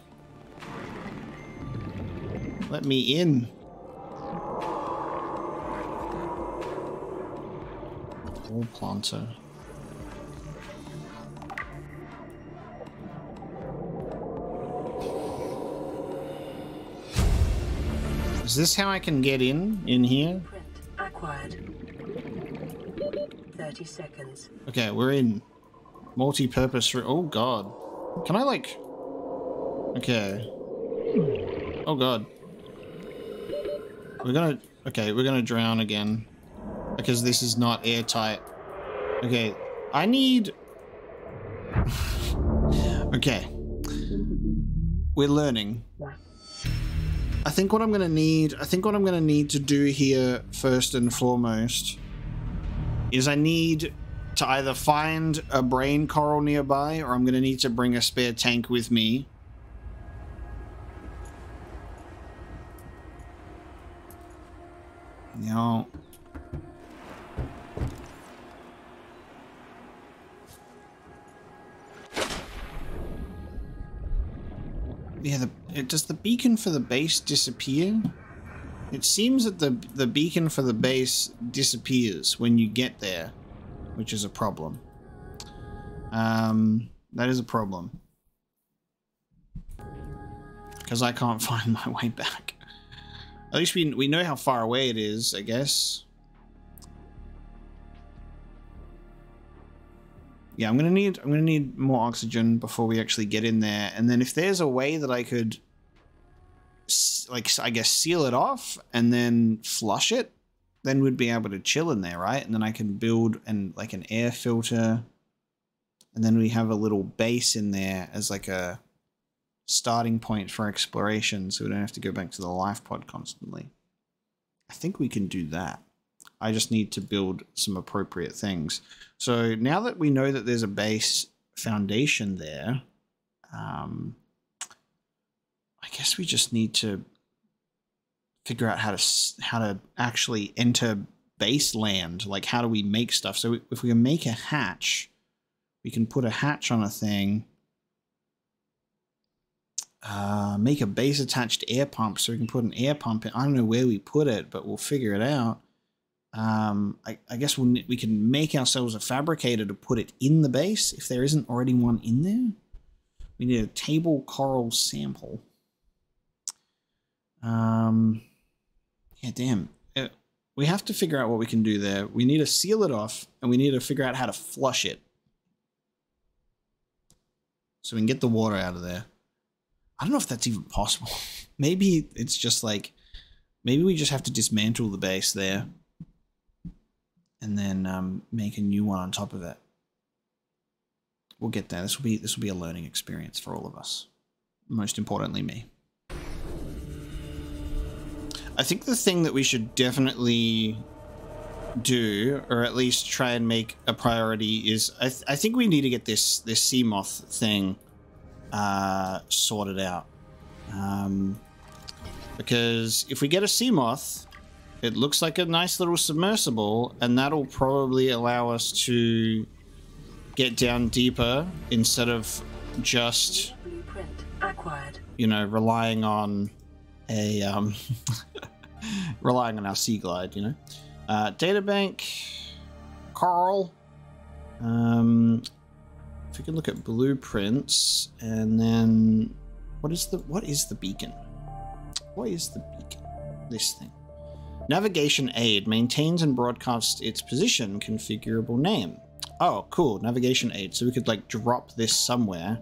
Let me in. Wall planter. Is this how I can get in, in here? Acquired. 30 30 seconds. Okay, we're in multi-purpose. Oh god. Can I like... Okay. Oh god. We're gonna... Okay, we're gonna drown again. Because this is not airtight. Okay, I need... okay. We're learning. I think what I'm gonna need... I think what I'm gonna need to do here, first and foremost, is I need to either find a brain coral nearby or I'm going to need to bring a spare tank with me. No. Yeah, the, it, does the beacon for the base disappear? It seems that the the beacon for the base disappears when you get there which is a problem. Um, that is a problem. Because I can't find my way back. At least we, we know how far away it is, I guess. Yeah, I'm gonna need I'm gonna need more oxygen before we actually get in there, and then if there's a way that I could, like I guess, seal it off and then flush it, then we'd be able to chill in there, right? And then I can build and like an air filter. And then we have a little base in there as like a starting point for exploration so we don't have to go back to the life pod constantly. I think we can do that. I just need to build some appropriate things. So now that we know that there's a base foundation there, um, I guess we just need to figure out how to how to actually enter base land. Like how do we make stuff? So if we can make a hatch, we can put a hatch on a thing. Uh, make a base attached air pump so we can put an air pump in. I don't know where we put it, but we'll figure it out. Um, I, I guess we'll, we can make ourselves a fabricator to put it in the base if there isn't already one in there. We need a table coral sample. Um, yeah, damn. Uh, we have to figure out what we can do there. We need to seal it off, and we need to figure out how to flush it. So we can get the water out of there. I don't know if that's even possible. maybe it's just like, maybe we just have to dismantle the base there. And then um, make a new one on top of it. We'll get there. This will be this will be a learning experience for all of us. Most importantly, me. I think the thing that we should definitely do, or at least try and make a priority, is I, th I think we need to get this this Seamoth thing uh, sorted out. Um, because if we get a Seamoth, it looks like a nice little submersible, and that'll probably allow us to get down deeper instead of just, you know, relying on a um, relying on our Seaglide, you know. Uh, databank, Carl. Um, if we can look at blueprints, and then what is the what is the beacon? What is the beacon? This thing. Navigation aid maintains and broadcasts its position configurable name. Oh, cool. Navigation aid. So we could like drop this somewhere.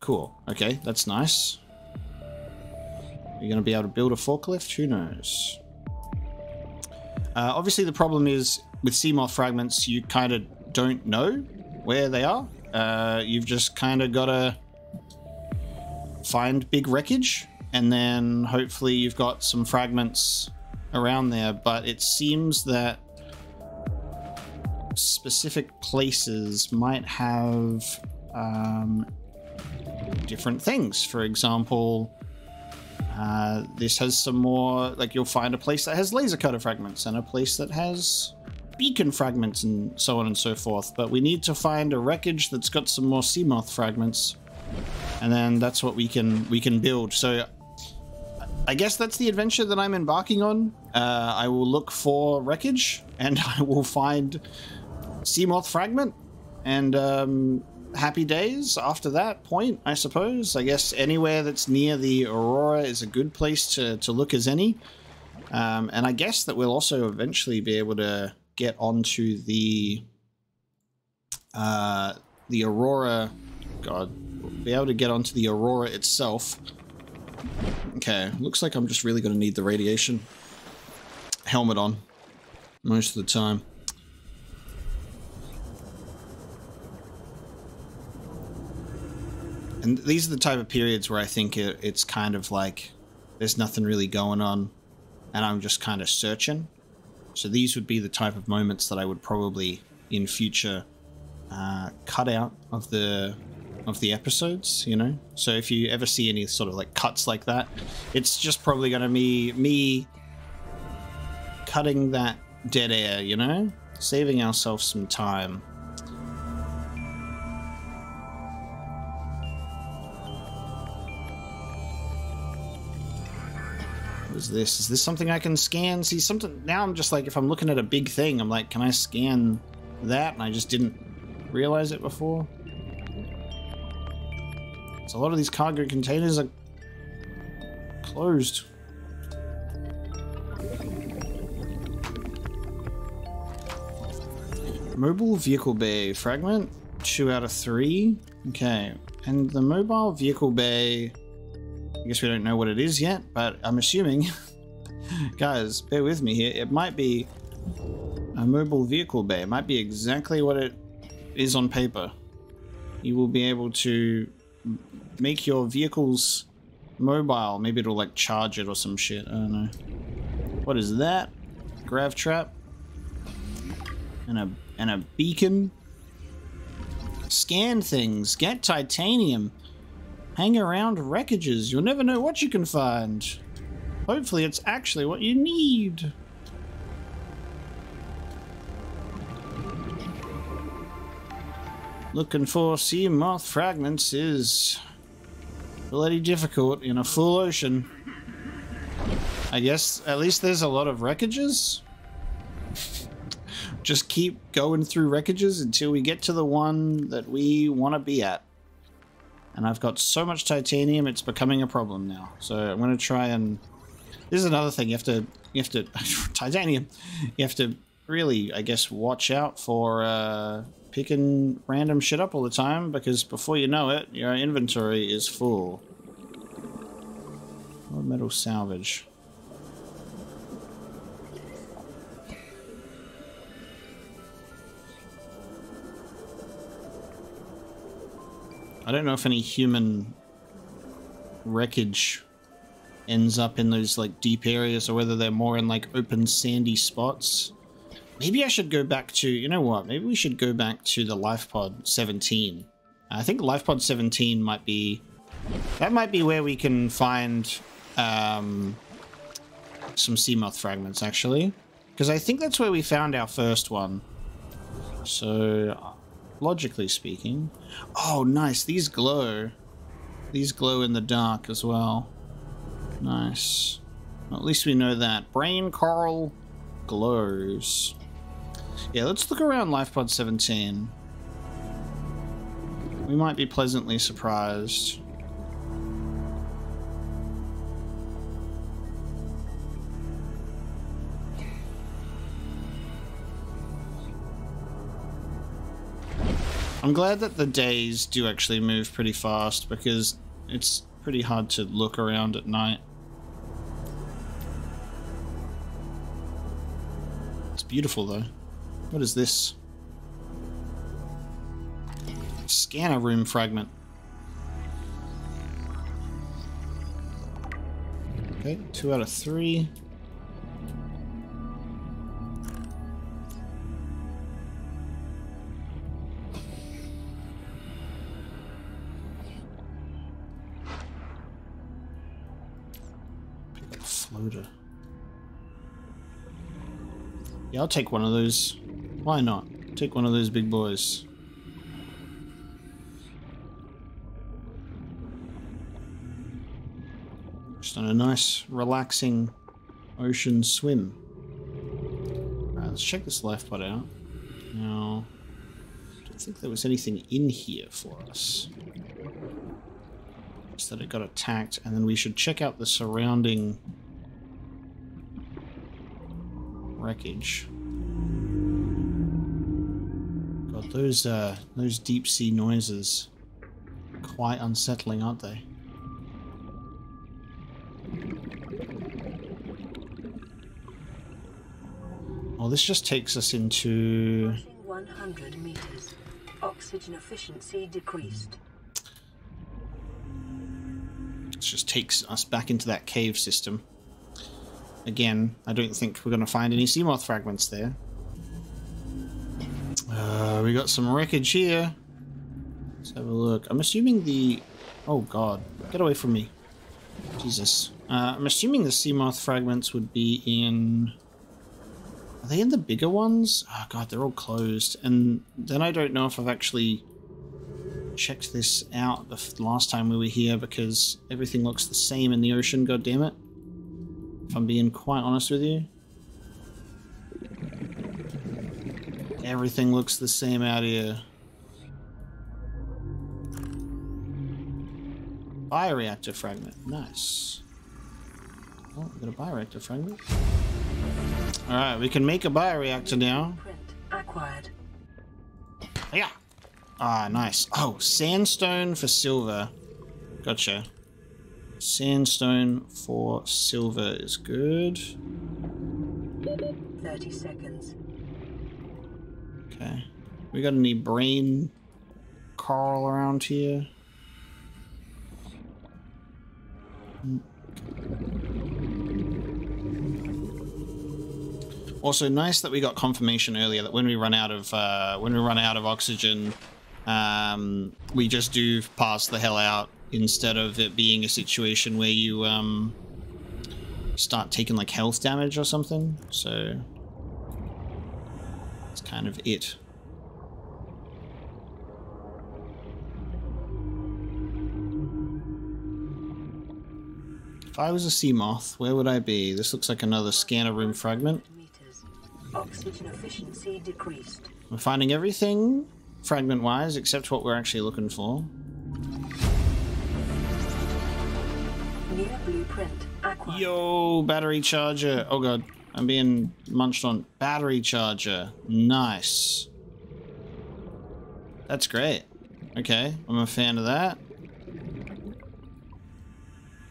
Cool. Okay, that's nice. Are You're going to be able to build a forklift? Who knows? Uh, obviously, the problem is with Seamoth fragments, you kind of don't know where they are. Uh, you've just kind of got to find big wreckage, and then hopefully you've got some fragments around there. But it seems that specific places might have um, different things. For example, uh, this has some more, like you'll find a place that has laser cutter fragments and a place that has beacon fragments and so on and so forth. But we need to find a wreckage that's got some more Seamoth fragments. And then that's what we can we can build. So I guess that's the adventure that I'm embarking on. Uh, I will look for wreckage and I will find Seamoth fragment and um, happy days after that point, I suppose. I guess anywhere that's near the Aurora is a good place to, to look as any. Um, and I guess that we'll also eventually be able to get onto the uh, the Aurora. God, be able to get onto the Aurora itself. Okay, looks like I'm just really going to need the radiation helmet on most of the time. And these are the type of periods where I think it, it's kind of like there's nothing really going on and I'm just kind of searching. So these would be the type of moments that I would probably in future uh, cut out of the of the episodes, you know? So if you ever see any sort of like cuts like that, it's just probably going to be me cutting that dead air, you know? Saving ourselves some time. What is this? Is this something I can scan? See, something now I'm just like, if I'm looking at a big thing, I'm like, can I scan that? And I just didn't realize it before. So a lot of these cargo containers are closed. Mobile vehicle bay fragment, two out of three. Okay, and the mobile vehicle bay, I guess we don't know what it is yet, but I'm assuming, guys, bear with me here, it might be a mobile vehicle bay. It might be exactly what it is on paper. You will be able to make your vehicles mobile. Maybe it'll like charge it or some shit. I don't know. What is that? Grav trap? And a and a beacon. Scan things. Get titanium. Hang around wreckages. You'll never know what you can find. Hopefully it's actually what you need. Looking for Seamoth fragments is bloody difficult in a full ocean. I guess at least there's a lot of wreckages. Just keep going through wreckages until we get to the one that we want to be at. And I've got so much titanium, it's becoming a problem now. So I'm going to try and... This is another thing, you have to... You have to... titanium! You have to really, I guess, watch out for uh, picking random shit up all the time, because before you know it, your inventory is full. What metal salvage? I don't know if any human wreckage ends up in those like deep areas or whether they're more in like open sandy spots. Maybe I should go back to, you know what, maybe we should go back to the LifePod 17. I think LifePod 17 might be, that might be where we can find um, some Seamoth fragments actually. Because I think that's where we found our first one. So logically speaking. Oh, nice. These glow. These glow in the dark as well. Nice. Well, at least we know that. Brain coral glows. Yeah, let's look around LifePod 17. We might be pleasantly surprised. I'm glad that the days do actually move pretty fast because it's pretty hard to look around at night. It's beautiful though. What is this? Scanner room fragment. Okay, two out of three. Floater. Yeah, I'll take one of those. Why not? Take one of those big boys. Just on a nice, relaxing ocean swim. Alright, let's check this life pod out. Now, I don't think there was anything in here for us. Just that it got attacked, and then we should check out the surrounding wreckage. Those, uh, those deep sea noises. Quite unsettling, aren't they? Well, this just takes us into... 100 meters. Oxygen efficiency decreased. It just takes us back into that cave system. Again, I don't think we're going to find any Seamoth fragments there. Uh, we got some wreckage here. Let's have a look. I'm assuming the... Oh god. Get away from me. Jesus. Uh, I'm assuming the Seamoth fragments would be in... Are they in the bigger ones? Oh god, they're all closed. And then I don't know if I've actually checked this out the last time we were here because everything looks the same in the ocean, god damn it. If I'm being quite honest with you. Everything looks the same out here. Bioreactor fragment. Nice. Oh, we got a bioreactor fragment. Alright, we can make a bioreactor now. Acquired. Yeah. Ah, nice. Oh, sandstone for silver. Gotcha. Sandstone for silver is good. 30 seconds. Okay. We got any brain coral around here? Also, nice that we got confirmation earlier that when we run out of uh, when we run out of oxygen, um, we just do pass the hell out instead of it being a situation where you um, start taking like health damage or something. So that's kind of it. If I was a Seamoth, where would I be? This looks like another scanner room fragment. Oxygen efficiency decreased. We're finding everything fragment-wise except what we're actually looking for. Near blueprint acquired. Yo, battery charger. Oh god, I'm being munched on. Battery charger. Nice. That's great. Okay, I'm a fan of that.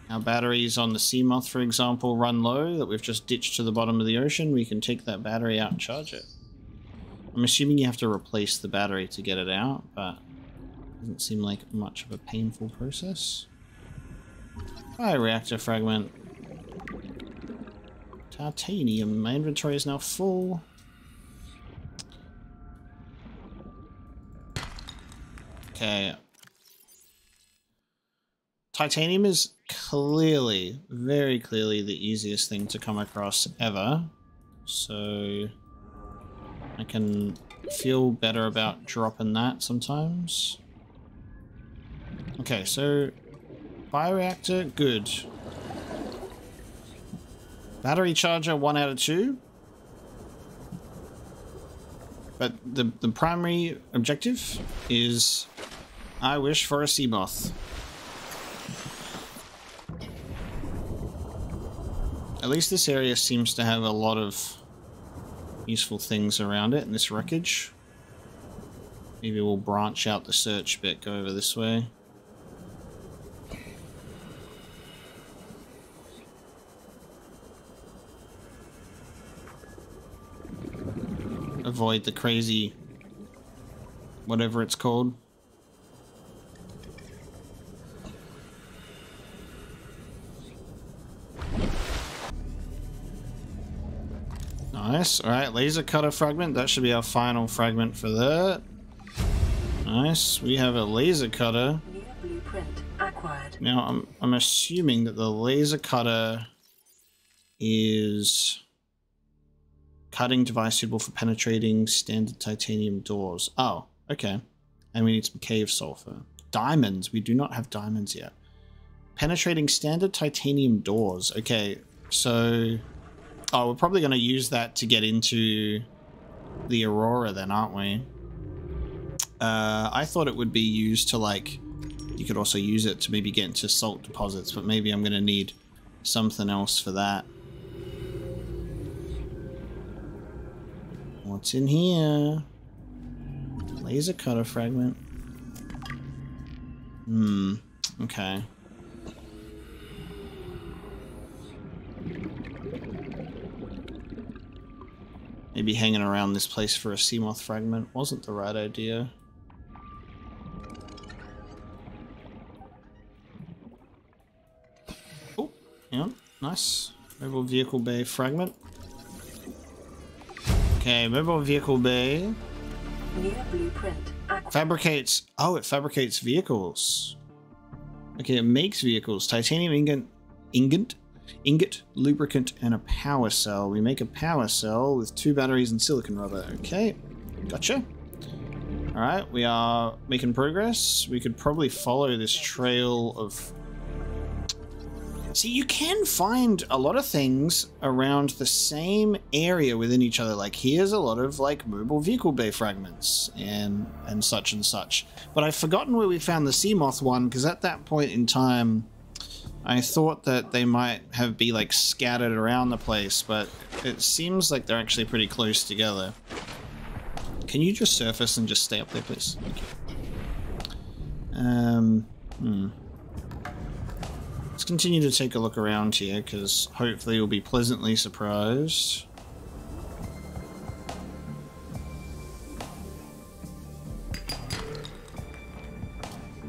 Our batteries on the Seamoth, for example, run low that we've just ditched to the bottom of the ocean. We can take that battery out and charge it. I'm assuming you have to replace the battery to get it out, but it doesn't seem like much of a painful process. Bioreactor fragment. Titanium. My inventory is now full. Okay. Titanium is clearly, very clearly the easiest thing to come across ever. So I can feel better about dropping that sometimes. Okay, so bioreactor, good. Battery charger, one out of two. But the, the primary objective is I wish for a Seamoth. At least this area seems to have a lot of useful things around it in this wreckage. Maybe we'll branch out the search bit, go over this way. Avoid the crazy... whatever it's called. Nice. Alright, laser cutter fragment. That should be our final fragment for that. Nice. We have a laser cutter. Now, I'm, I'm assuming that the laser cutter is cutting device suitable for penetrating standard titanium doors. Oh, okay. And we need some cave sulfur. Diamonds. We do not have diamonds yet. Penetrating standard titanium doors. Okay, so... Oh, we're probably going to use that to get into the Aurora then, aren't we? Uh, I thought it would be used to, like... You could also use it to maybe get into salt deposits, but maybe I'm going to need something else for that. What's in here? Laser cutter fragment. Hmm. Okay. Maybe hanging around this place for a Seamoth fragment wasn't the right idea. Oh, yeah, nice. Mobile vehicle bay fragment. Okay, mobile vehicle bay. New blueprint. Fabricates. Oh, it fabricates vehicles. Okay, it makes vehicles. Titanium ingot, ingot, ingot, lubricant, and a power cell. We make a power cell with two batteries and silicon rubber. Okay, gotcha. All right, we are making progress. We could probably follow this trail of. See, you can find a lot of things around the same area within each other. Like here's a lot of like mobile vehicle bay fragments and and such and such. But I've forgotten where we found the Seamoth one because at that point in time, I thought that they might have be like scattered around the place, but it seems like they're actually pretty close together. Can you just surface and just stay up there, please? Thank you. Um, hmm. Let's continue to take a look around here, because hopefully you'll be pleasantly surprised.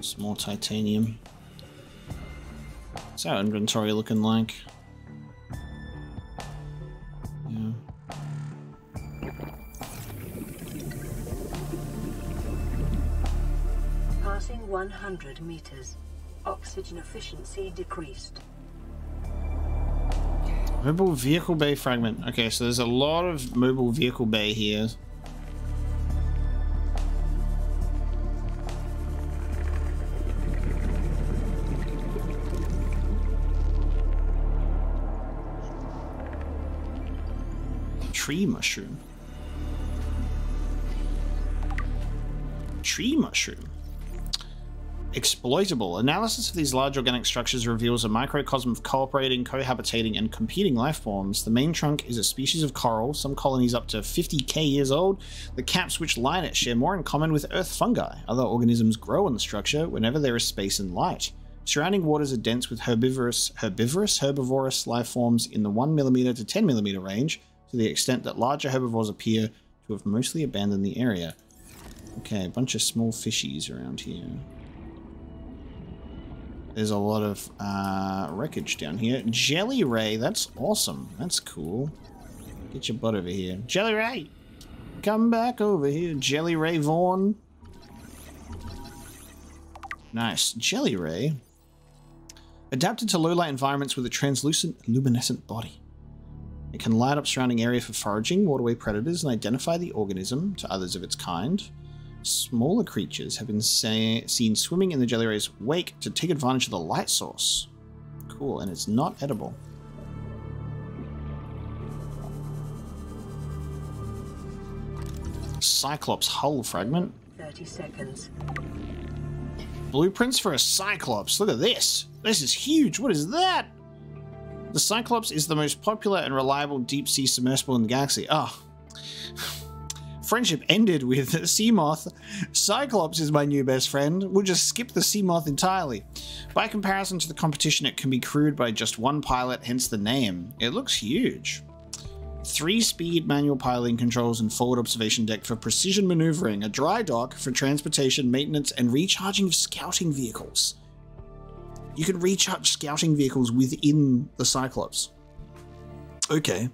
Some more titanium. What's our inventory looking like? Passing 100 meters. Oxygen efficiency decreased. Mobile vehicle bay fragment. Okay, so there's a lot of mobile vehicle bay here. Tree mushroom. Tree mushroom. Exploitable. Analysis of these large organic structures reveals a microcosm of cooperating, cohabitating, and competing life forms. The main trunk is a species of coral, some colonies up to 50k years old. The caps which line it share more in common with earth fungi. Other organisms grow on the structure whenever there is space and light. Surrounding waters are dense with herbivorous, herbivorous, herbivorous life forms in the 1mm to 10mm range, to the extent that larger herbivores appear to have mostly abandoned the area. Okay, a bunch of small fishies around here. There's a lot of uh, wreckage down here. Jelly Ray, that's awesome. That's cool. Get your butt over here. Jelly Ray! Come back over here, Jelly Ray Vaughn. Nice. Jelly Ray. Adapted to low-light environments with a translucent, luminescent body. It can light up surrounding area for foraging, waterway predators, and identify the organism to others of its kind. Smaller creatures have been seen swimming in the jelly ray's wake to take advantage of the light source. Cool, and it's not edible. Cyclops hull fragment. 30 seconds. Blueprints for a Cyclops. Look at this. This is huge. What is that? The Cyclops is the most popular and reliable deep sea submersible in the galaxy. Oh. Friendship ended with Seamoth. Cyclops is my new best friend. We'll just skip the Seamoth entirely. By comparison to the competition, it can be crewed by just one pilot, hence the name. It looks huge. Three speed manual piloting controls and forward observation deck for precision maneuvering, a dry dock for transportation, maintenance, and recharging of scouting vehicles. You can recharge scouting vehicles within the Cyclops. Okay.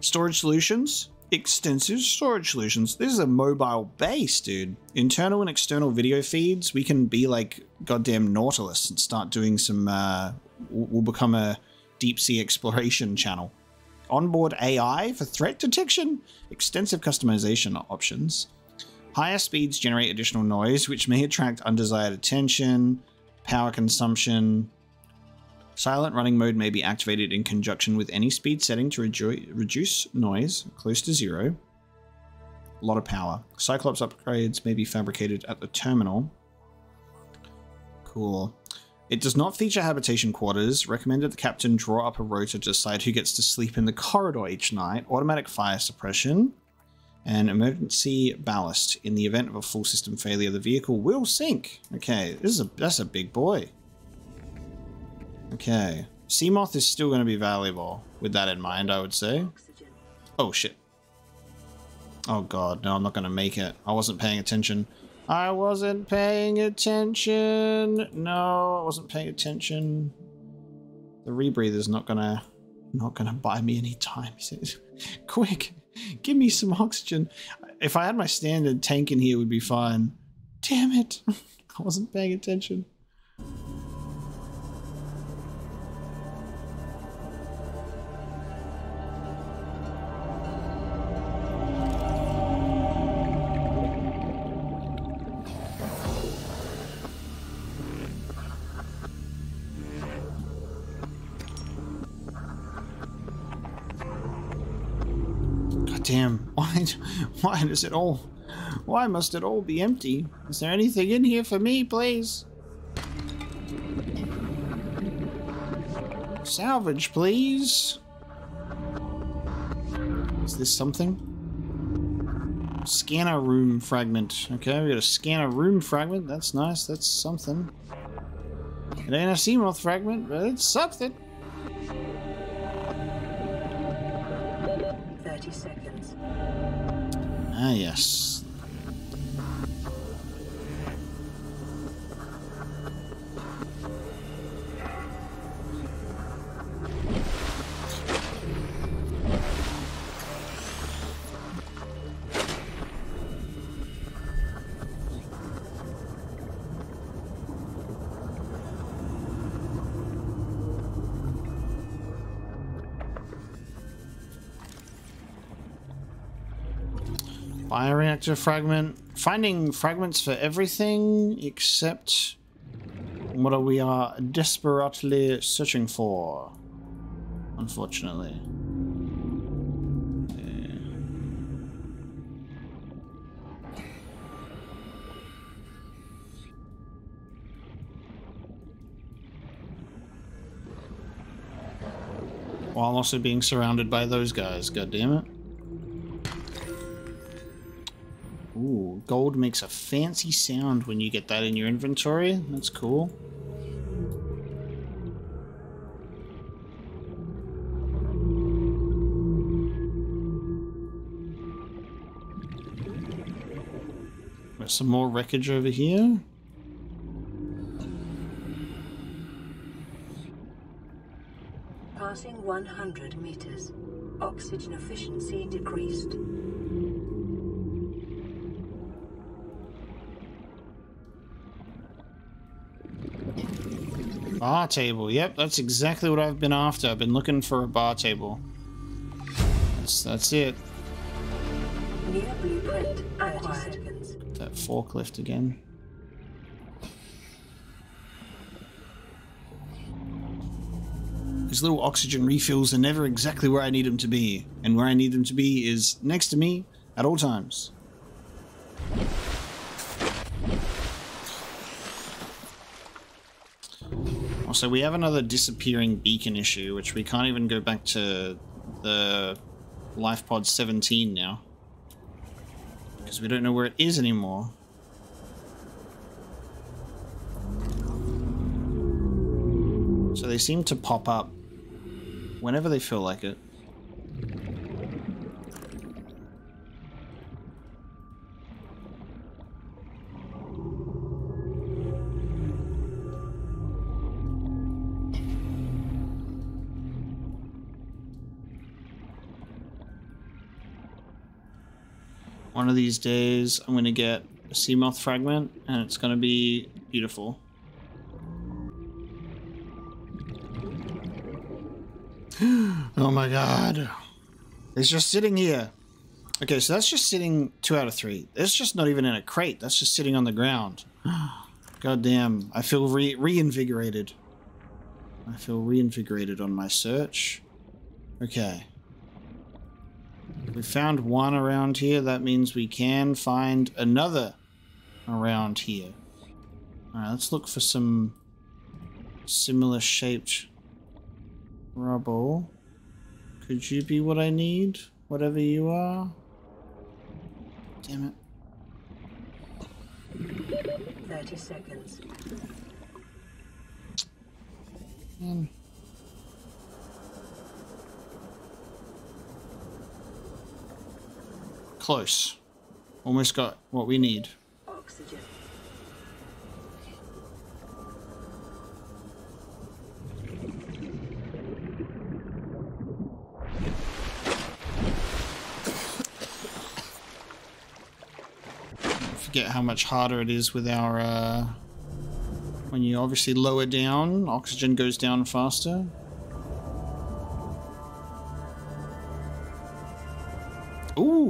Storage solutions. Extensive storage solutions. This is a mobile base, dude. Internal and external video feeds. We can be like goddamn Nautilus and start doing some. Uh, we'll become a deep sea exploration channel. Onboard AI for threat detection. Extensive customization options. Higher speeds generate additional noise, which may attract undesired attention power consumption. Silent running mode may be activated in conjunction with any speed setting to reduce noise close to zero. A lot of power. Cyclops upgrades may be fabricated at the terminal. Cool. It does not feature habitation quarters. Recommended the captain draw up a rota to decide who gets to sleep in the corridor each night. Automatic fire suppression. and emergency ballast. In the event of a full system failure, the vehicle will sink. Okay, this is a that's a big boy. Okay, Seamoth is still going to be valuable with that in mind, I would say. Oh shit. Oh god, no, I'm not going to make it. I wasn't paying attention. I wasn't paying attention. No, I wasn't paying attention. The rebreather's not gonna not gonna buy me any time. He says, Quick, give me some oxygen. If I had my standard tank in here, would be fine. Damn it. I wasn't paying attention. why does it all... Why must it all be empty? Is there anything in here for me, please? Salvage, please. Is this something? Scanner room fragment. Okay, we got a scanner room fragment. That's nice. That's something. It ain't a Seamoth fragment, but it's something. 30 seconds. Ah, yes. Bioreactor fragment. Finding fragments for everything except what we are desperately searching for. Unfortunately. While also being surrounded by those guys, god damn it. Gold makes a fancy sound when you get that in your inventory. That's cool. There's some more wreckage over here. Passing 100 meters. Oxygen efficiency decreased. Bar table. Yep, that's exactly what I've been after. I've been looking for a bar table. That's, that's it. Near blueprint. 30 seconds. That forklift again. These little oxygen refills are never exactly where I need them to be. And where I need them to be is next to me at all times. Also, we have another disappearing beacon issue, which we can't even go back to the LifePod 17 now. Because we don't know where it is anymore. So they seem to pop up whenever they feel like it. One of these days, I'm going to get a Seamoth fragment, and it's going to be beautiful. oh my god. It's just sitting here. Okay, so that's just sitting two out of three. It's just not even in a crate. That's just sitting on the ground. God damn. I feel re reinvigorated. I feel reinvigorated on my search. Okay. We found one around here. That means we can find another around here. Alright, let's look for some similar shaped rubble. Could you be what I need? Whatever you are? Damn it. 30 seconds. Man. Close. Almost got what we need. Oxygen. Forget how much harder it is with our, uh, when you obviously lower down, oxygen goes down faster.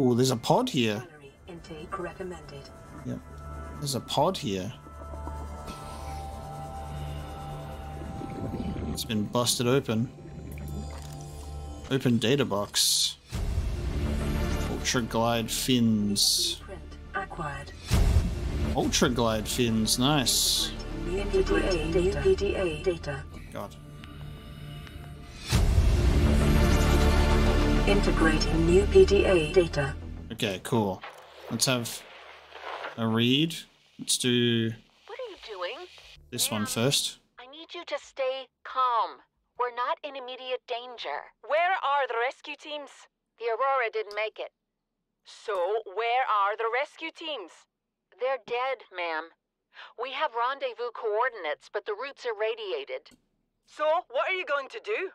Ooh, there's a pod here. Intake recommended. Yep. There's a pod here. It's been busted open. Open data box. Ultra glide fins. Acquired. Ultra glide fins, nice. New PDA data. PDA data. God. Integrating new PDA data. Okay, cool. Let's have a read. Let's do What are you doing? this one first. I need you to stay calm. We're not in immediate danger. Where are the rescue teams? The Aurora didn't make it. So, where are the rescue teams? They're dead, ma'am. We have rendezvous coordinates, but the routes are radiated. So, what are you going to do?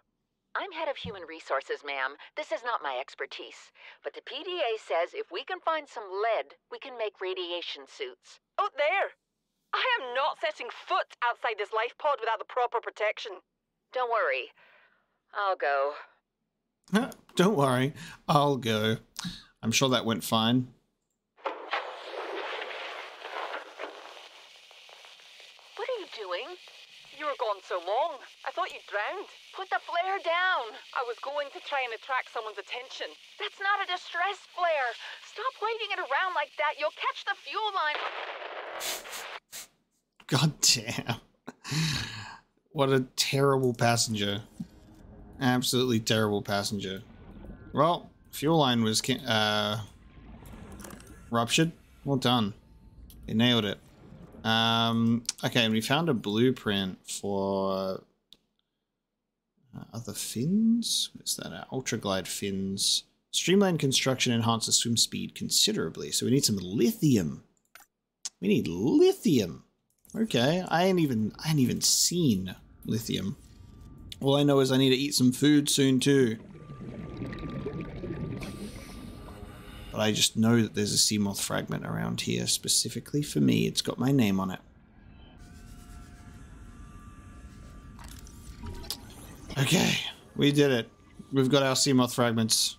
I'm head of human resources, ma'am. This is not my expertise. But the PDA says if we can find some lead, we can make radiation suits. Out there! I am not setting foot outside this life pod without the proper protection. Don't worry. I'll go. Don't worry, I'll go. I'm sure that went fine. What are you doing? You were gone so long. I thought you'd drowned. Put the flare down. I was going to try and attract someone's attention. That's not a distress flare. Stop waving it around like that. You'll catch the fuel line. God damn. What a terrible passenger. Absolutely terrible passenger. Well, fuel line was uh, ruptured. Well done. They nailed it. Um, okay, and we found a blueprint for uh, other fins. What's that? Uh, Ultra glide fins. Streamlined construction enhances swim speed considerably. So we need some lithium. We need lithium. Okay, I ain't even I ain't even seen lithium. All I know is I need to eat some food soon too. But I just know that there's a Seamoth fragment around here specifically for me. It's got my name on it. Okay, we did it. We've got our Seamoth fragments.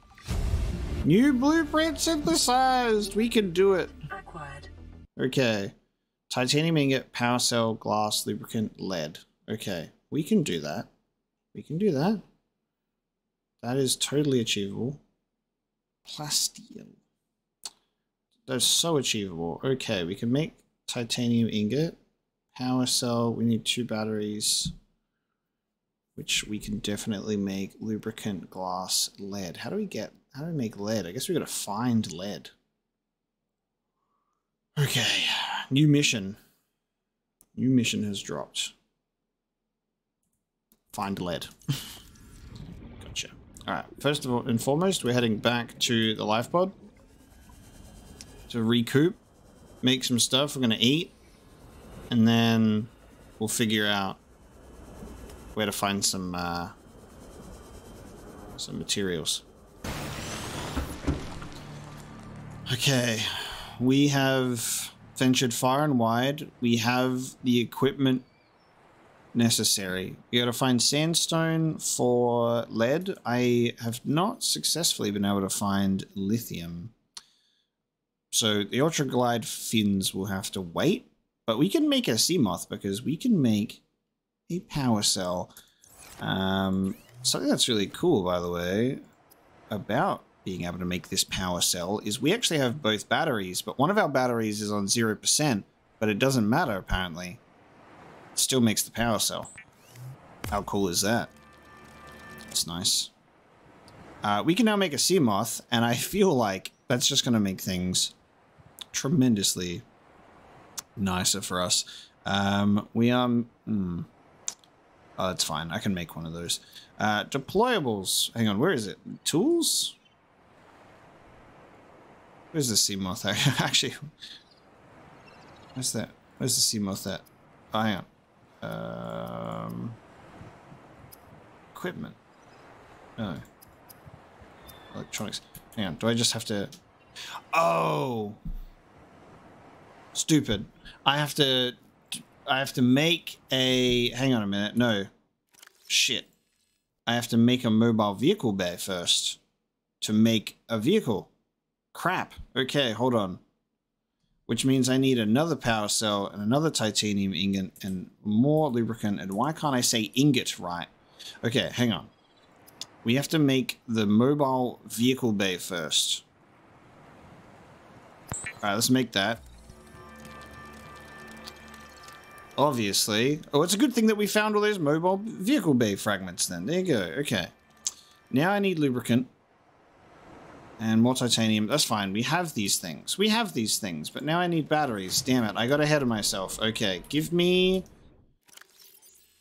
New blueprint synthesized! We can do it. Acquired. Okay. Titanium ingot, power cell, glass, lubricant, lead. Okay. We can do that. We can do that. That is totally achievable. Plastium. That's so achievable. Okay, we can make titanium ingot, power cell. We need two batteries, which we can definitely make lubricant, glass, lead. How do we get, how do we make lead? I guess we gotta find lead. Okay, new mission. New mission has dropped. Find lead. gotcha. Alright, first of all and foremost, we're heading back to the life pod to recoup, make some stuff we're gonna eat, and then we'll figure out where to find some uh, some materials. Okay, we have ventured far and wide. We have the equipment necessary. We gotta find sandstone for lead. I have not successfully been able to find lithium. So the Ultra Glide fins will have to wait, but we can make a Seamoth because we can make a power cell. Um, something that's really cool, by the way, about being able to make this power cell is we actually have both batteries, but one of our batteries is on 0%, but it doesn't matter apparently. It still makes the power cell. How cool is that? That's nice. Uh, we can now make a Seamoth, and I feel like that's just going to make things tremendously nicer for us. Um, we are... Hmm. Oh, that's fine. I can make one of those. Uh, deployables. Hang on, where is it? Tools? Where's the Seamoth? Actually, where's that? Where's the Seamoth at? Oh, hang on. Um, equipment. No. Electronics. Hang on, do I just have to... Oh! Stupid. I have to... I have to make a... Hang on a minute. No. Shit. I have to make a mobile vehicle bay first. To make a vehicle. Crap. Okay, hold on. Which means I need another power cell and another titanium ingot and more lubricant. And why can't I say ingot right? Okay, hang on. We have to make the mobile vehicle bay first. Alright, let's make that. Obviously. Oh, it's a good thing that we found all those mobile vehicle bay fragments then. There you go. Okay. Now I need lubricant. And more titanium. That's fine. We have these things. We have these things. But now I need batteries. Damn it. I got ahead of myself. Okay. Give me...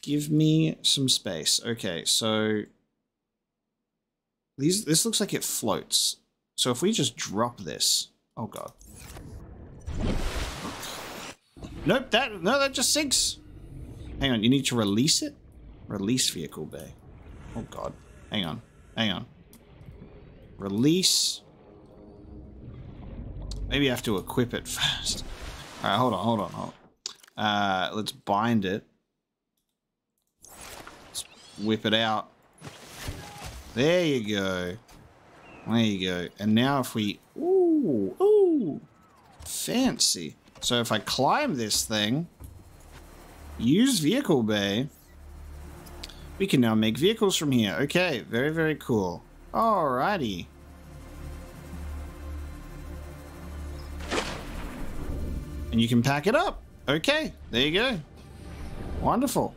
Give me some space. Okay. So... These, this looks like it floats. So if we just drop this... Oh, God. Nope, that no, that just sinks. Hang on, you need to release it? Release vehicle bay. Oh god. Hang on. Hang on. Release. Maybe I have to equip it first. Alright, hold on, hold on, hold on. Uh, let's bind it. Let's whip it out. There you go. There you go. And now if we... Ooh, ooh. Fancy. So if I climb this thing, use vehicle bay, we can now make vehicles from here. Okay, very, very cool. Alrighty. And you can pack it up. Okay, there you go. Wonderful.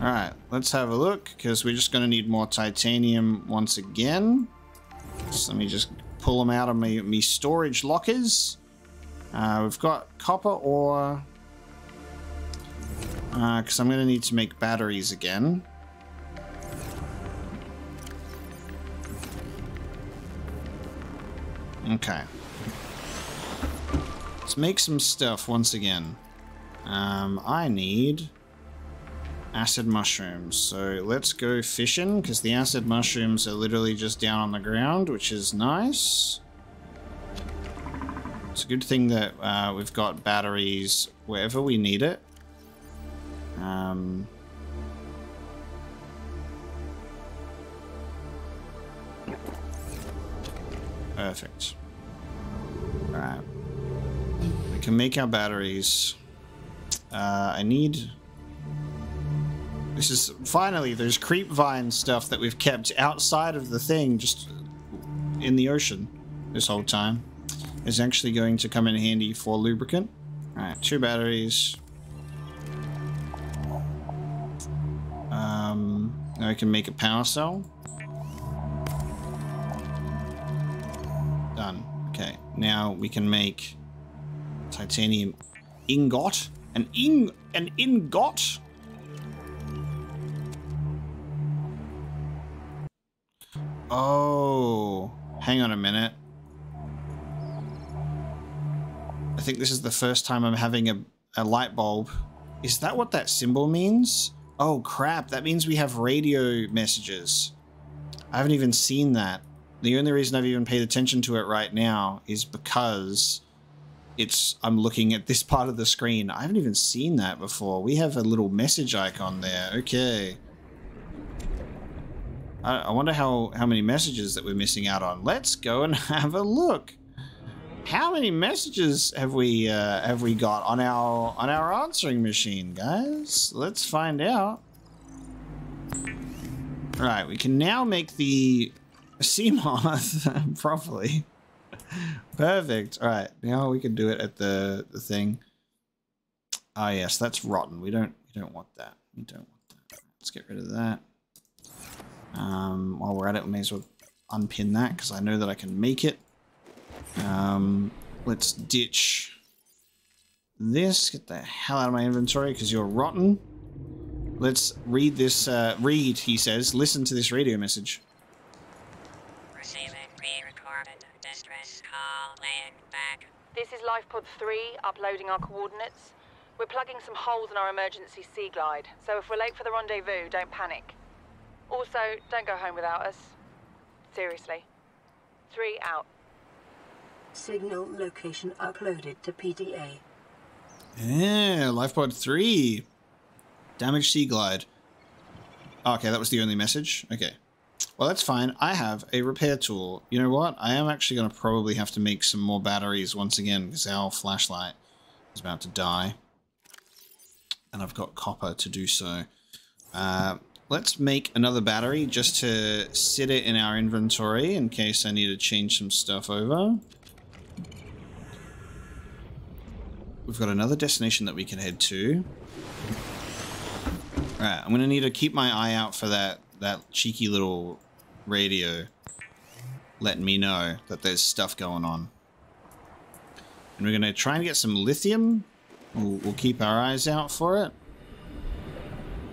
Alright, let's have a look, because we're just going to need more titanium once again. So let me just pull them out of my, my storage lockers. Uh, we've got copper ore. Because uh, I'm going to need to make batteries again. Okay. Let's make some stuff once again. Um, I need acid mushrooms. So let's go fishing, because the acid mushrooms are literally just down on the ground, which is nice. It's a good thing that uh, we've got batteries wherever we need it. Um, perfect. Alright. We can make our batteries. Uh, I need... This is finally, there's creepvine stuff that we've kept outside of the thing, just in the ocean this whole time is actually going to come in handy for lubricant. Alright, two batteries. Um, now I can make a power cell. Done. Okay, now we can make titanium ingot. An ing an ingot? Oh, hang on a minute. Think this is the first time I'm having a, a light bulb. Is that what that symbol means? Oh crap, that means we have radio messages. I haven't even seen that. The only reason I've even paid attention to it right now is because it's I'm looking at this part of the screen. I haven't even seen that before. We have a little message icon there. Okay. I, I wonder how, how many messages that we're missing out on. Let's go and have a look how many messages have we uh, have we got on our on our answering machine, guys? Let's find out. Right, we can now make the Seamoth properly. Perfect. All right, now we can do it at the the thing. Ah, yes, that's rotten. We don't we don't want that. We don't want that. Let's get rid of that. Um, while we're at it, we may as well unpin that because I know that I can make it. Um, let's ditch this. Get the hell out of my inventory because you're rotten. Let's read this. Uh, read, he says. Listen to this radio message. Receiving pre-recorded distress call laying back. This is LifePod 3, uploading our coordinates. We're plugging some holes in our emergency Seaglide, so if we're late for the rendezvous, don't panic. Also, don't go home without us. Seriously. Three out. Signal location uploaded to PDA. Yeah, Lifepod 3. Damaged Seaglide. Okay, that was the only message? Okay. Well, that's fine. I have a repair tool. You know what? I am actually going to probably have to make some more batteries once again because our flashlight is about to die. And I've got copper to do so. Uh, let's make another battery just to sit it in our inventory in case I need to change some stuff over. We've got another destination that we can head to. Right, I'm gonna need to keep my eye out for that that cheeky little radio letting me know that there's stuff going on. And we're gonna try and get some lithium. We'll, we'll keep our eyes out for it.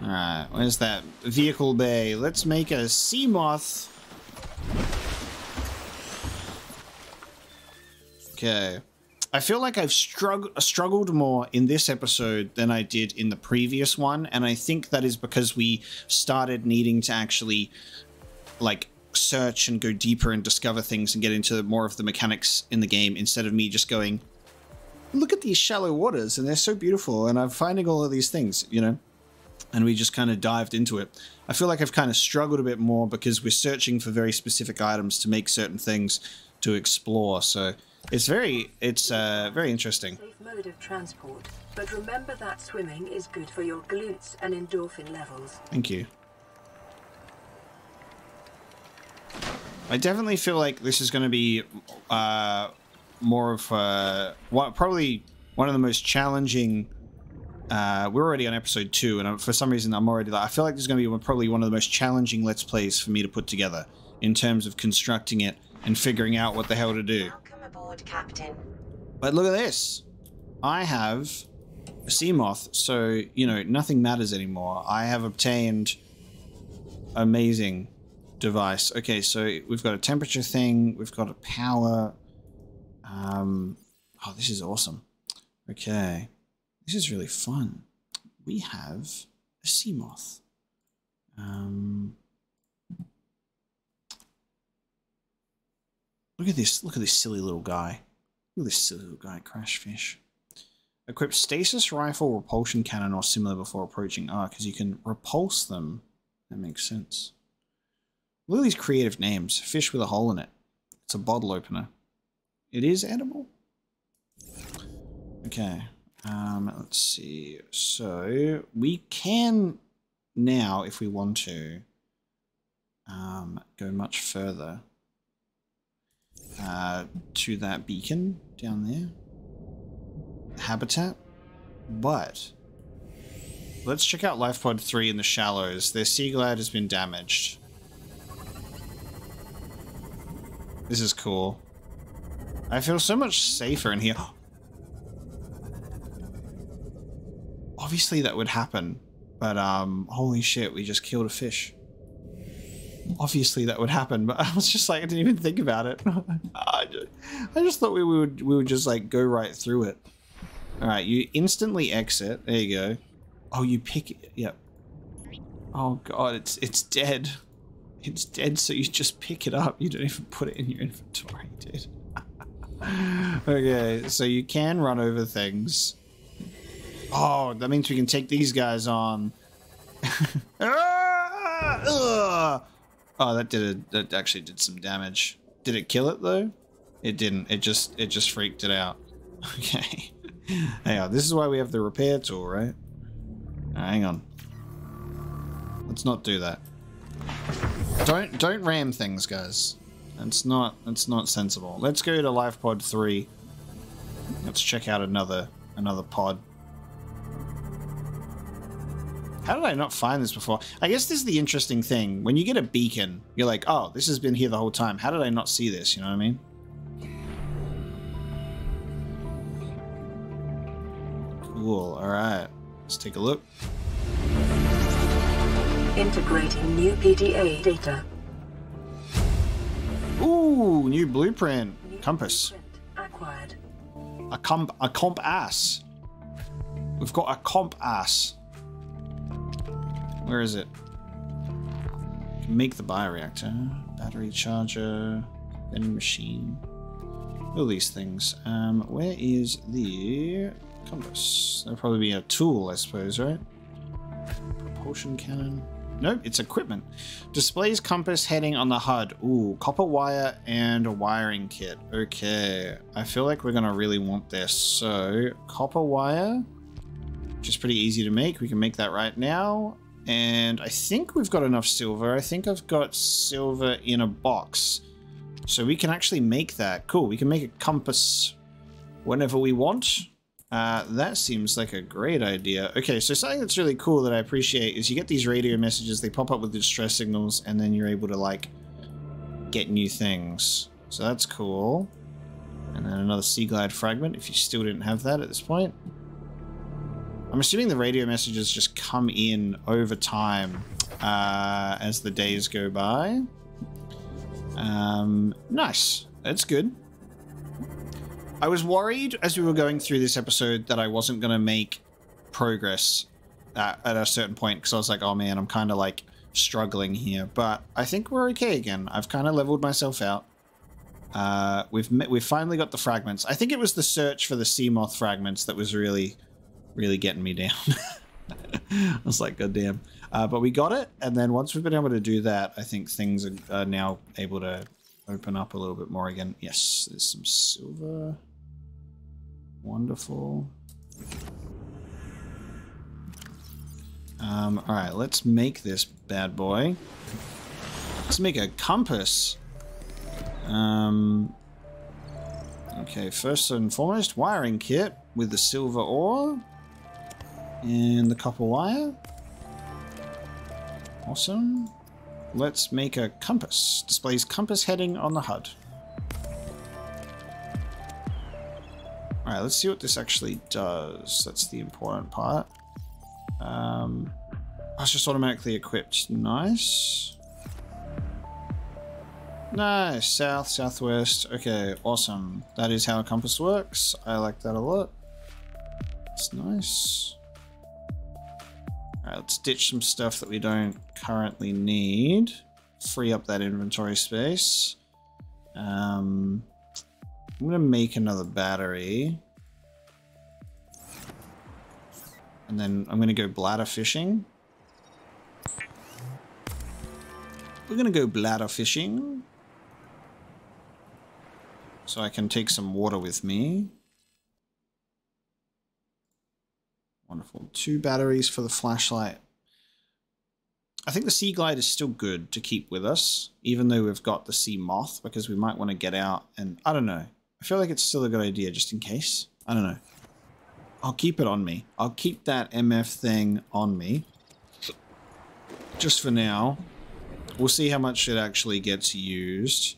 Alright, where's that vehicle bay? Let's make a Seamoth. Okay. I feel like I've strugg- struggled more in this episode than I did in the previous one, and I think that is because we started needing to actually, like, search and go deeper and discover things and get into more of the mechanics in the game instead of me just going, look at these shallow waters and they're so beautiful, and I'm finding all of these things, you know? And we just kind of dived into it. I feel like I've kind of struggled a bit more because we're searching for very specific items to make certain things to explore, so it's very, it's uh, very interesting. Safe mode of transport, but remember that swimming is good for your glutes and endorphin levels. Thank you. I definitely feel like this is going to be uh, more of uh, what probably one of the most challenging. Uh, we're already on episode two, and for some reason, I'm already like I feel like this is going to be probably one of the most challenging let's plays for me to put together in terms of constructing it and figuring out what the hell to do. Captain. But look at this. I have a Seamoth, so, you know, nothing matters anymore. I have obtained amazing device. Okay, so we've got a temperature thing, we've got a power. Um, oh, this is awesome. Okay, this is really fun. We have a Seamoth. Um, look at this. Look at this silly little guy. Look at this silly little guy, Crashfish. Equip stasis rifle, repulsion cannon, or similar before approaching R, because you can repulse them. That makes sense. Look at these creative names. Fish with a hole in it. It's a bottle opener. It is edible? Okay. Um, let's see. So, we can now, if we want to, um, go much further uh, to that beacon down there habitat, but let's check out LifePod 3 in the shallows. Their Seaglide has been damaged. This is cool. I feel so much safer in here. Obviously that would happen, but um, holy shit, we just killed a fish. Obviously that would happen, but I was just like, I didn't even think about it. I just, I just thought we would we would just like go right through it. All right, you instantly exit. There you go. Oh, you pick it. Yep. Oh god, it's it's dead. It's dead, so you just pick it up. You don't even put it in your inventory, dude. okay, so you can run over things. Oh, that means we can take these guys on. Ah! Ugh! Oh, that did a, that actually did some damage. Did it kill it though? It didn't. It just it just freaked it out. Okay. hang on. This is why we have the repair tool, right? hang on. Let's not do that. Don't don't ram things, guys. That's not that's not sensible. Let's go to life pod 3. Let's check out another another pod. How did I not find this before? I guess this is the interesting thing. When you get a beacon, you're like, oh, this has been here the whole time. How did I not see this? You know what I mean? Cool. All right. Let's take a look. Integrating new PDA data. Ooh, new blueprint. New Compass. blueprint Acquired. A comp a comp ass. We've got a comp ass. Where is it? Make the bioreactor, battery charger, vending machine. All these things. Um, where is the compass? That'll probably be a tool, I suppose, right? Propulsion cannon. Nope, it's equipment. Displays compass heading on the HUD. Ooh, copper wire and a wiring kit. Okay, I feel like we're gonna really want this. So, copper wire, which is pretty easy to make. We can make that right now. And I think we've got enough silver. I think I've got silver in a box. So we can actually make that. Cool, we can make a compass whenever we want. Uh, that seems like a great idea. Okay, so something that's really cool that I appreciate is you get these radio messages, they pop up with distress signals, and then you're able to, like, get new things. So that's cool. And then another Seaglide fragment, if you still didn't have that at this point. I'm assuming the radio messages just come in over time uh, as the days go by. Um, nice. That's good. I was worried as we were going through this episode that I wasn't going to make progress at, at a certain point because I was like, oh man, I'm kind of like struggling here. But I think we're okay again. I've kind of leveled myself out. Uh, we've met, we've finally got the fragments. I think it was the search for the Seamoth fragments that was really, really getting me down. I was like, God damn. Uh, but we got it, and then once we've been able to do that, I think things are, are now able to open up a little bit more again. Yes, there's some silver. Wonderful. Um, all right, let's make this bad boy. Let's make a compass. Um, okay, first and foremost, wiring kit with the silver ore and the copper wire. Awesome. Let's make a compass. Displays compass heading on the HUD. Alright, let's see what this actually does. That's the important part. Um, oh, it's just automatically equipped. Nice. Nice. South, southwest. Okay, awesome. That is how a compass works. I like that a lot. It's nice. Let's ditch some stuff that we don't currently need. Free up that inventory space. Um, I'm going to make another battery. And then I'm going to go bladder fishing. We're going to go bladder fishing. So I can take some water with me. Wonderful. Two batteries for the flashlight. I think the Seaglide is still good to keep with us, even though we've got the Seamoth, because we might want to get out and... I don't know. I feel like it's still a good idea, just in case. I don't know. I'll keep it on me. I'll keep that MF thing on me. Just for now. We'll see how much it actually gets used.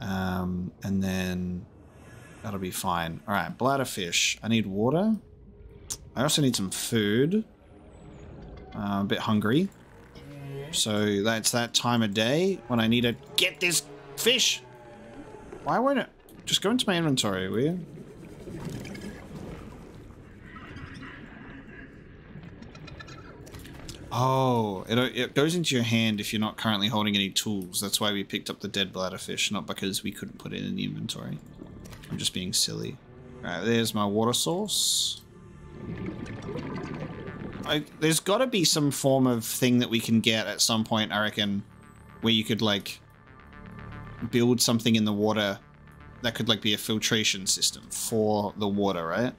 Um, and then that'll be fine. Alright, bladderfish. I need water. I also need some food. Uh, I'm a bit hungry. So that's that time of day when I need to get this fish. Why won't it? Just go into my inventory, will you? Oh, it, it goes into your hand if you're not currently holding any tools. That's why we picked up the dead bladder fish, not because we couldn't put it in the inventory. I'm just being silly. Alright, there's my water source. I, there's got to be some form of thing that we can get at some point, I reckon, where you could, like, build something in the water that could, like, be a filtration system for the water, right?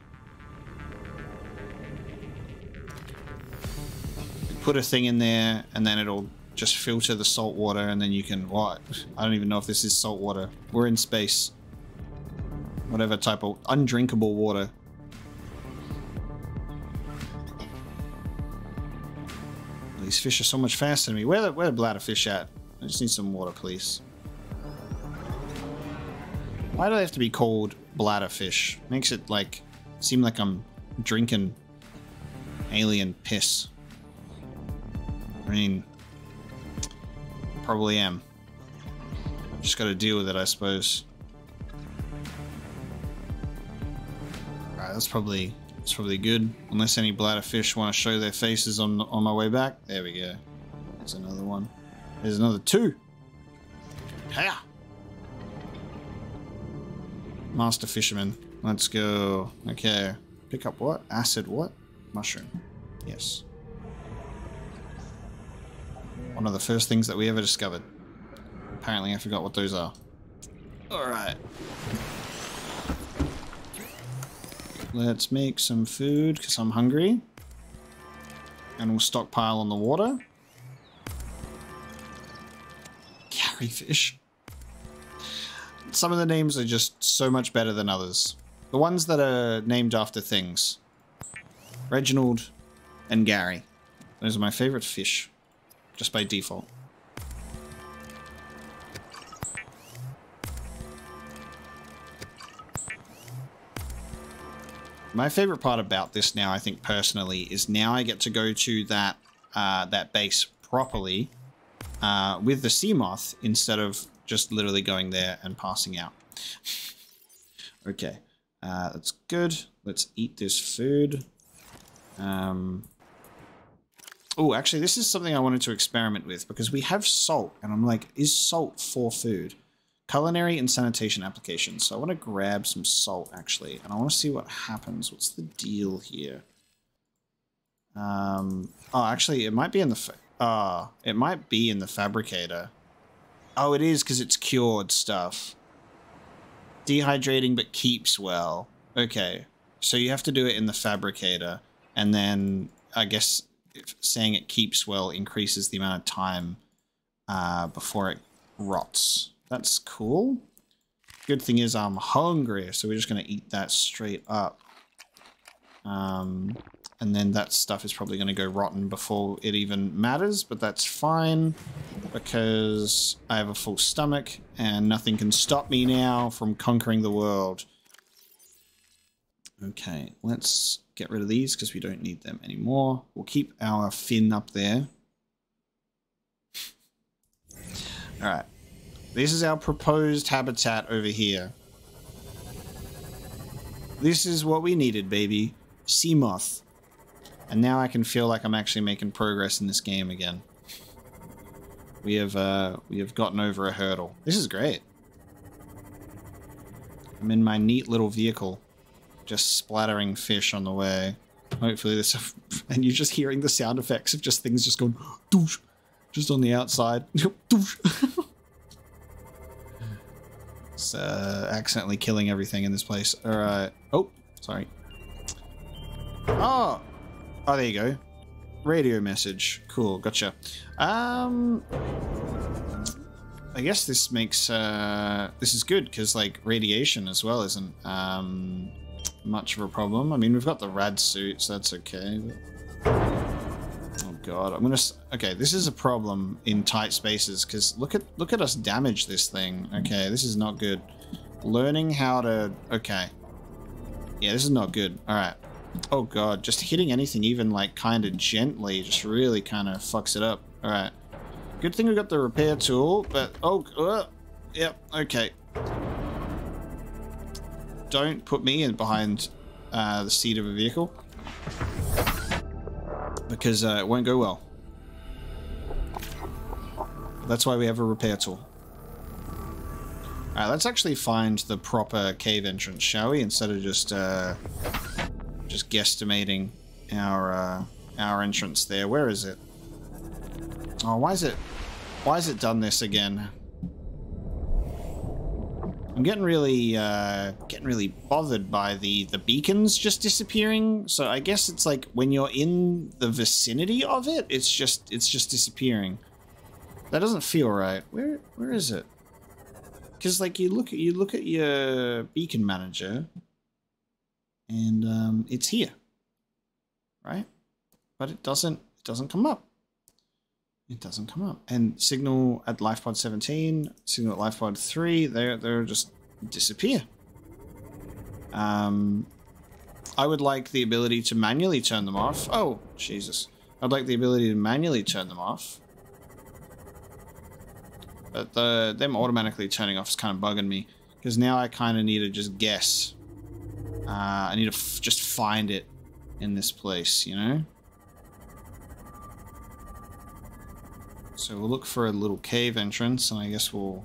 Put a thing in there, and then it'll just filter the salt water, and then you can, what? I don't even know if this is salt water. We're in space. Whatever type of undrinkable water. These fish are so much faster than me. Where the, where the bladder fish at? I just need some water, please. Why do they have to be called bladder fish? Makes it like seem like I'm drinking alien piss. I mean, probably am. Just got to deal with it, I suppose. Alright, that's probably that's probably good. Unless any bladderfish want to show their faces on on my way back. There we go. There's another one. There's another two. Ha! Master fisherman. Let's go. Okay. Pick up what? Acid what? Mushroom. Yes. One of the first things that we ever discovered. Apparently I forgot what those are. Alright. Let's make some food because I'm hungry. And we'll stockpile on the water. Garryfish. Some of the names are just so much better than others. The ones that are named after things. Reginald and Gary. Those are my favorite fish. Just by default. My favorite part about this now, I think personally, is now I get to go to that uh, that base properly uh, with the Seamoth instead of just literally going there and passing out. okay, uh, that's good. Let's eat this food. Um, oh, actually, this is something I wanted to experiment with because we have salt, and I'm like, is salt for food? Culinary and sanitation applications. So I want to grab some salt, actually, and I want to see what happens. What's the deal here? Um, oh, actually, it might be in the... Ah, it might be in the fabricator. Oh, it is because it's cured stuff. Dehydrating but keeps well. Okay, so you have to do it in the fabricator, and then I guess saying it keeps well increases the amount of time uh, before it rots. That's cool. Good thing is I'm hungry, so we're just going to eat that straight up. Um, and then that stuff is probably going to go rotten before it even matters, but that's fine because I have a full stomach and nothing can stop me now from conquering the world. Okay, let's get rid of these because we don't need them anymore. We'll keep our fin up there. Alright. This is our proposed habitat over here. This is what we needed, baby. Seamoth. And now I can feel like I'm actually making progress in this game again. We have uh, we have gotten over a hurdle. This is great. I'm in my neat little vehicle, just splattering fish on the way. Hopefully this, and you're just hearing the sound effects of just things just going, doosh, just on the outside. doosh. it's uh, accidentally killing everything in this place. All right. Oh, sorry. Oh, oh, there you go. Radio message. Cool, gotcha. Um, I guess this makes uh, this is good because like radiation as well isn't um much of a problem. I mean, we've got the rad suit, so that's okay. But... God, I'm gonna. Okay, this is a problem in tight spaces because look at look at us damage this thing. Okay, this is not good. Learning how to. Okay. Yeah, this is not good. All right. Oh god, just hitting anything even like kind of gently just really kind of fucks it up. All right. Good thing we got the repair tool, but oh, uh, yep, okay. Don't put me in behind uh, the seat of a vehicle because uh, it won't go well. That's why we have a repair tool. Alright, let's actually find the proper cave entrance, shall we? Instead of just uh, just guesstimating our uh, our entrance there. Where is it? Oh, why is it why has it done this again? I'm getting really uh, getting really bothered by the the beacons just disappearing. So I guess it's like when you're in the vicinity of it, it's just it's just disappearing. That doesn't feel right. Where where is it? Because like you look at you look at your beacon manager, and um, it's here, right? But it doesn't it doesn't come up. It doesn't come up. And signal at LifePod 17, signal at LifePod 3, they're, they're just disappear. Um, I would like the ability to manually turn them off. Oh, Jesus. I'd like the ability to manually turn them off. But the them automatically turning off is kind of bugging me. Because now I kind of need to just guess. Uh, I need to just find it in this place, you know? So we'll look for a little cave entrance, and I guess we'll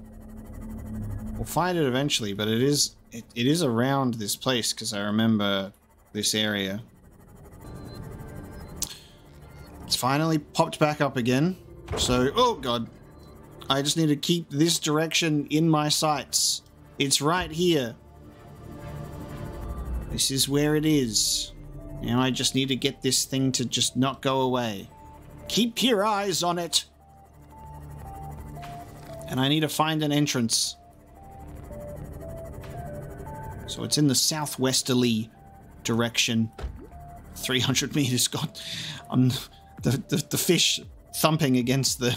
we'll find it eventually. But it is it, it is around this place because I remember this area. It's finally popped back up again. So oh god, I just need to keep this direction in my sights. It's right here. This is where it is. Now I just need to get this thing to just not go away. Keep your eyes on it. And I need to find an entrance. So it's in the southwesterly direction. 300 meters. God, I'm the, the, the fish thumping against the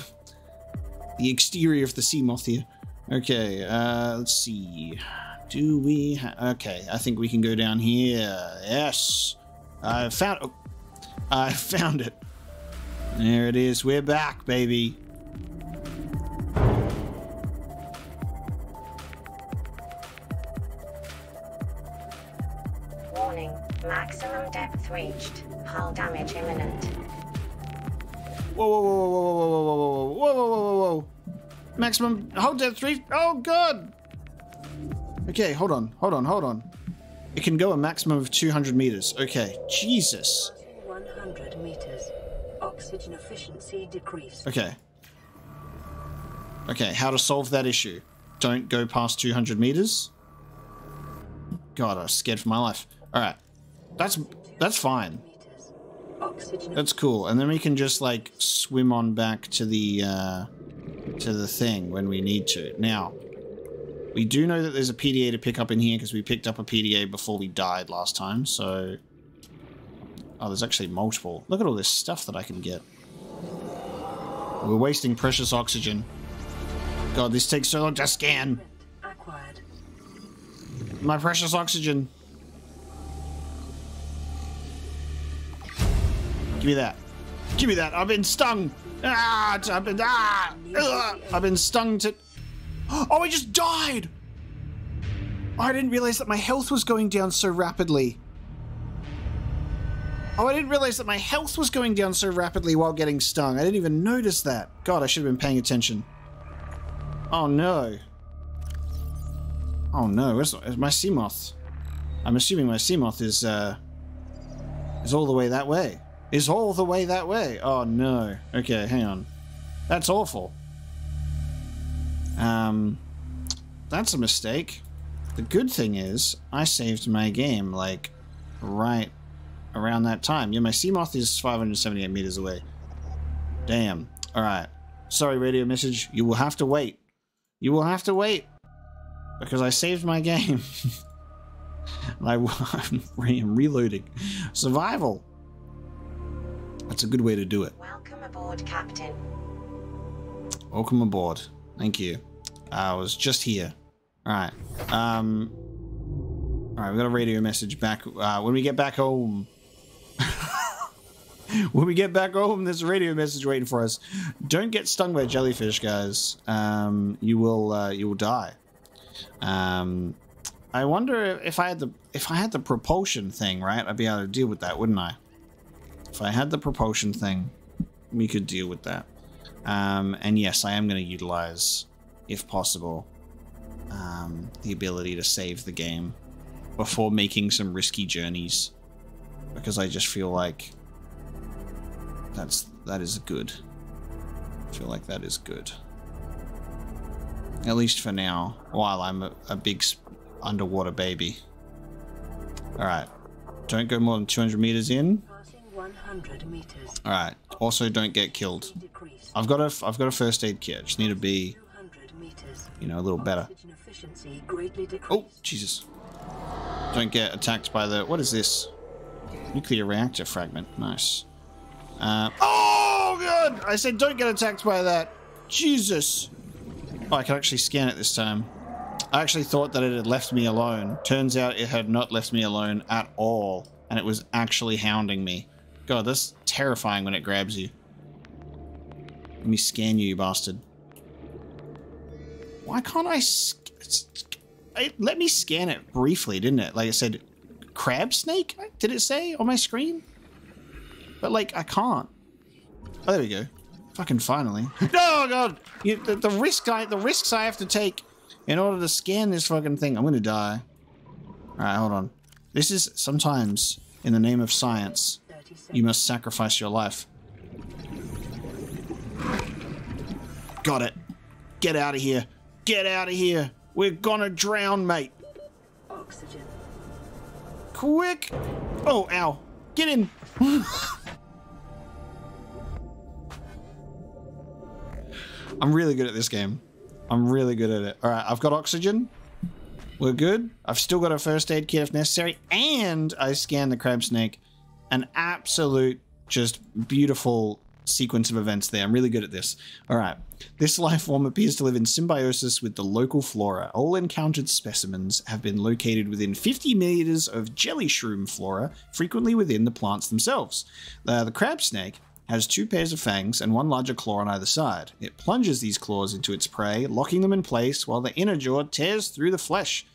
the exterior of the Seamoth here. Okay, uh, let's see. Do we? Okay, I think we can go down here. Yes, I found. Oh, I found it. There it is. We're back, baby. Maximum depth reached. Hull damage imminent. Whoa, whoa, whoa, whoa, whoa, whoa, whoa, whoa, whoa, whoa, whoa, whoa, whoa. Maximum hold depth three. Oh god. Okay, hold on, hold on, hold on. It can go a maximum of 200 meters. Okay, Jesus. 100 meters. Oxygen efficiency decreased. Okay. Okay, how to solve that issue? Don't go past 200 meters. God, I was scared for my life. All right, that's that's fine. That's cool. And then we can just like swim on back to the uh, to the thing when we need to. Now, we do know that there's a PDA to pick up in here because we picked up a PDA before we died last time. So, oh, there's actually multiple. Look at all this stuff that I can get. We're wasting precious oxygen. God, this takes so long to scan. My precious oxygen. Give me that. Give me that. I've been stung. Ah, I've been ah, ugh, I've been stung to. Oh, I just died. Oh, I didn't realize that my health was going down so rapidly. Oh, I didn't realize that my health was going down so rapidly while getting stung. I didn't even notice that. God, I should have been paying attention. Oh no. Oh no, where's, my Seamoth? I'm assuming my Seamoth is, uh, is all the way that way. Is all the way that way. Oh no. Okay, hang on. That's awful. Um, that's a mistake. The good thing is, I saved my game, like, right around that time. Yeah, my Seamoth is 578 meters away. Damn. Alright. Sorry, radio message. You will have to wait. You will have to wait. Because I saved my game. I, I'm reloading. Survival. That's a good way to do it. Welcome aboard, Captain. Welcome aboard. Thank you. I was just here. Alright. Um. Alright, we got a radio message back. Uh, when we get back home. when we get back home, there's a radio message waiting for us. Don't get stung by jellyfish, guys. Um, you will, uh, you will die. Um, I wonder if I had the if I had the propulsion thing, right? I'd be able to deal with that, wouldn't I? If I had the propulsion thing, we could deal with that. Um, and yes, I am going to utilize, if possible, um, the ability to save the game before making some risky journeys, because I just feel like that's that is good. I feel like that is good. At least for now, while I'm a, a big underwater baby. Alright. Don't go more than 200 meters in. Passing 100 meters. Alright. Also, don't get killed. I've got a, I've got a first aid kit. I just need to be, 200 meters. you know, a little better. Oxygen efficiency greatly decreased. Oh, Jesus. Don't get attacked by the... What is this? Nuclear reactor fragment. Nice. Uh, oh, God! I said don't get attacked by that. Jesus. Oh, I can actually scan it this time. I actually thought that it had left me alone. Turns out it had not left me alone at all. and it was actually hounding me. God, that's terrifying when it grabs you. Let me scan you, you bastard. Why can't I... Let me scan it briefly, didn't it? Like I said, crab snake? Did it say on my screen? But, like, I can't. Oh, there we go. Fucking finally. oh, God! You, the, the, risk I, the risks I have to take in order to scan this fucking thing. I'm gonna die. Alright, hold on. This is sometimes, in the name of science, you must sacrifice your life. Got it. Get out of here. Get out of here. We're gonna drown, mate. Oxygen. Quick! Oh, ow. Get in. I'm really good at this game. I'm really good at it. All right, I've got oxygen. We're good. I've still got a first aid kit if necessary. And I scanned the crab snake. An absolute, just beautiful sequence of events there. I'm really good at this. All right. This life form appears to live in symbiosis with the local flora. All encountered specimens have been located within 50 meters of jelly shroom flora, frequently within the plants themselves. Uh, the crab snake has two pairs of fangs and one larger claw on either side. It plunges these claws into its prey, locking them in place while the inner jaw tears through the flesh.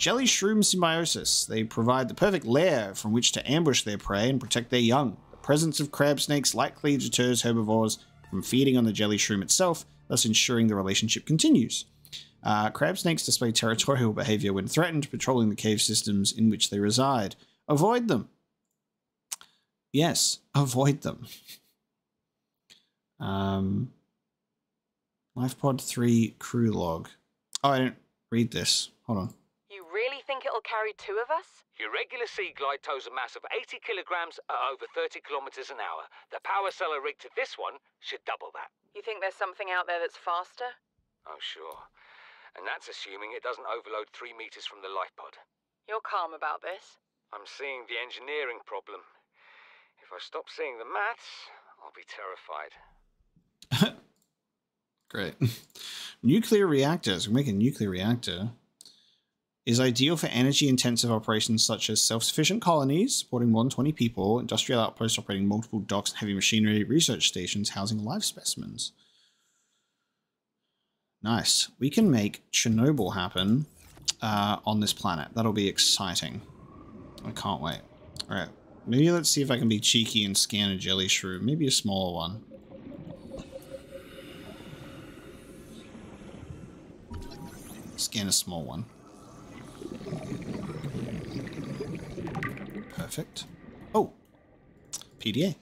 Jelly shroom symbiosis. They provide the perfect lair from which to ambush their prey and protect their young. The presence of crab snakes likely deters herbivores from feeding on the jelly shroom itself, thus ensuring the relationship continues. Uh, crab snakes display territorial behavior when threatened, patrolling the cave systems in which they reside. Avoid them. Yes, avoid them. Um, LifePod 3 crew log. Oh, I didn't read this. Hold on. You really think it'll carry two of us? Your regular Seaglide tows a mass of 80 kilograms at over 30 kilometers an hour. The power cellar rig to this one should double that. You think there's something out there that's faster? Oh, sure. And that's assuming it doesn't overload three meters from the life pod. You're calm about this. I'm seeing the engineering problem. If I stop seeing the maths, I'll be terrified. Great. nuclear reactors. We make a nuclear reactor. Is ideal for energy intensive operations such as self sufficient colonies supporting more than 20 people, industrial outposts operating multiple docks and heavy machinery, research stations housing live specimens. Nice. We can make Chernobyl happen uh, on this planet. That'll be exciting. I can't wait. Alright. Maybe let's see if I can be cheeky and scan a jelly shrew. Maybe a smaller one. Scan a small one. Perfect. Oh! PDA.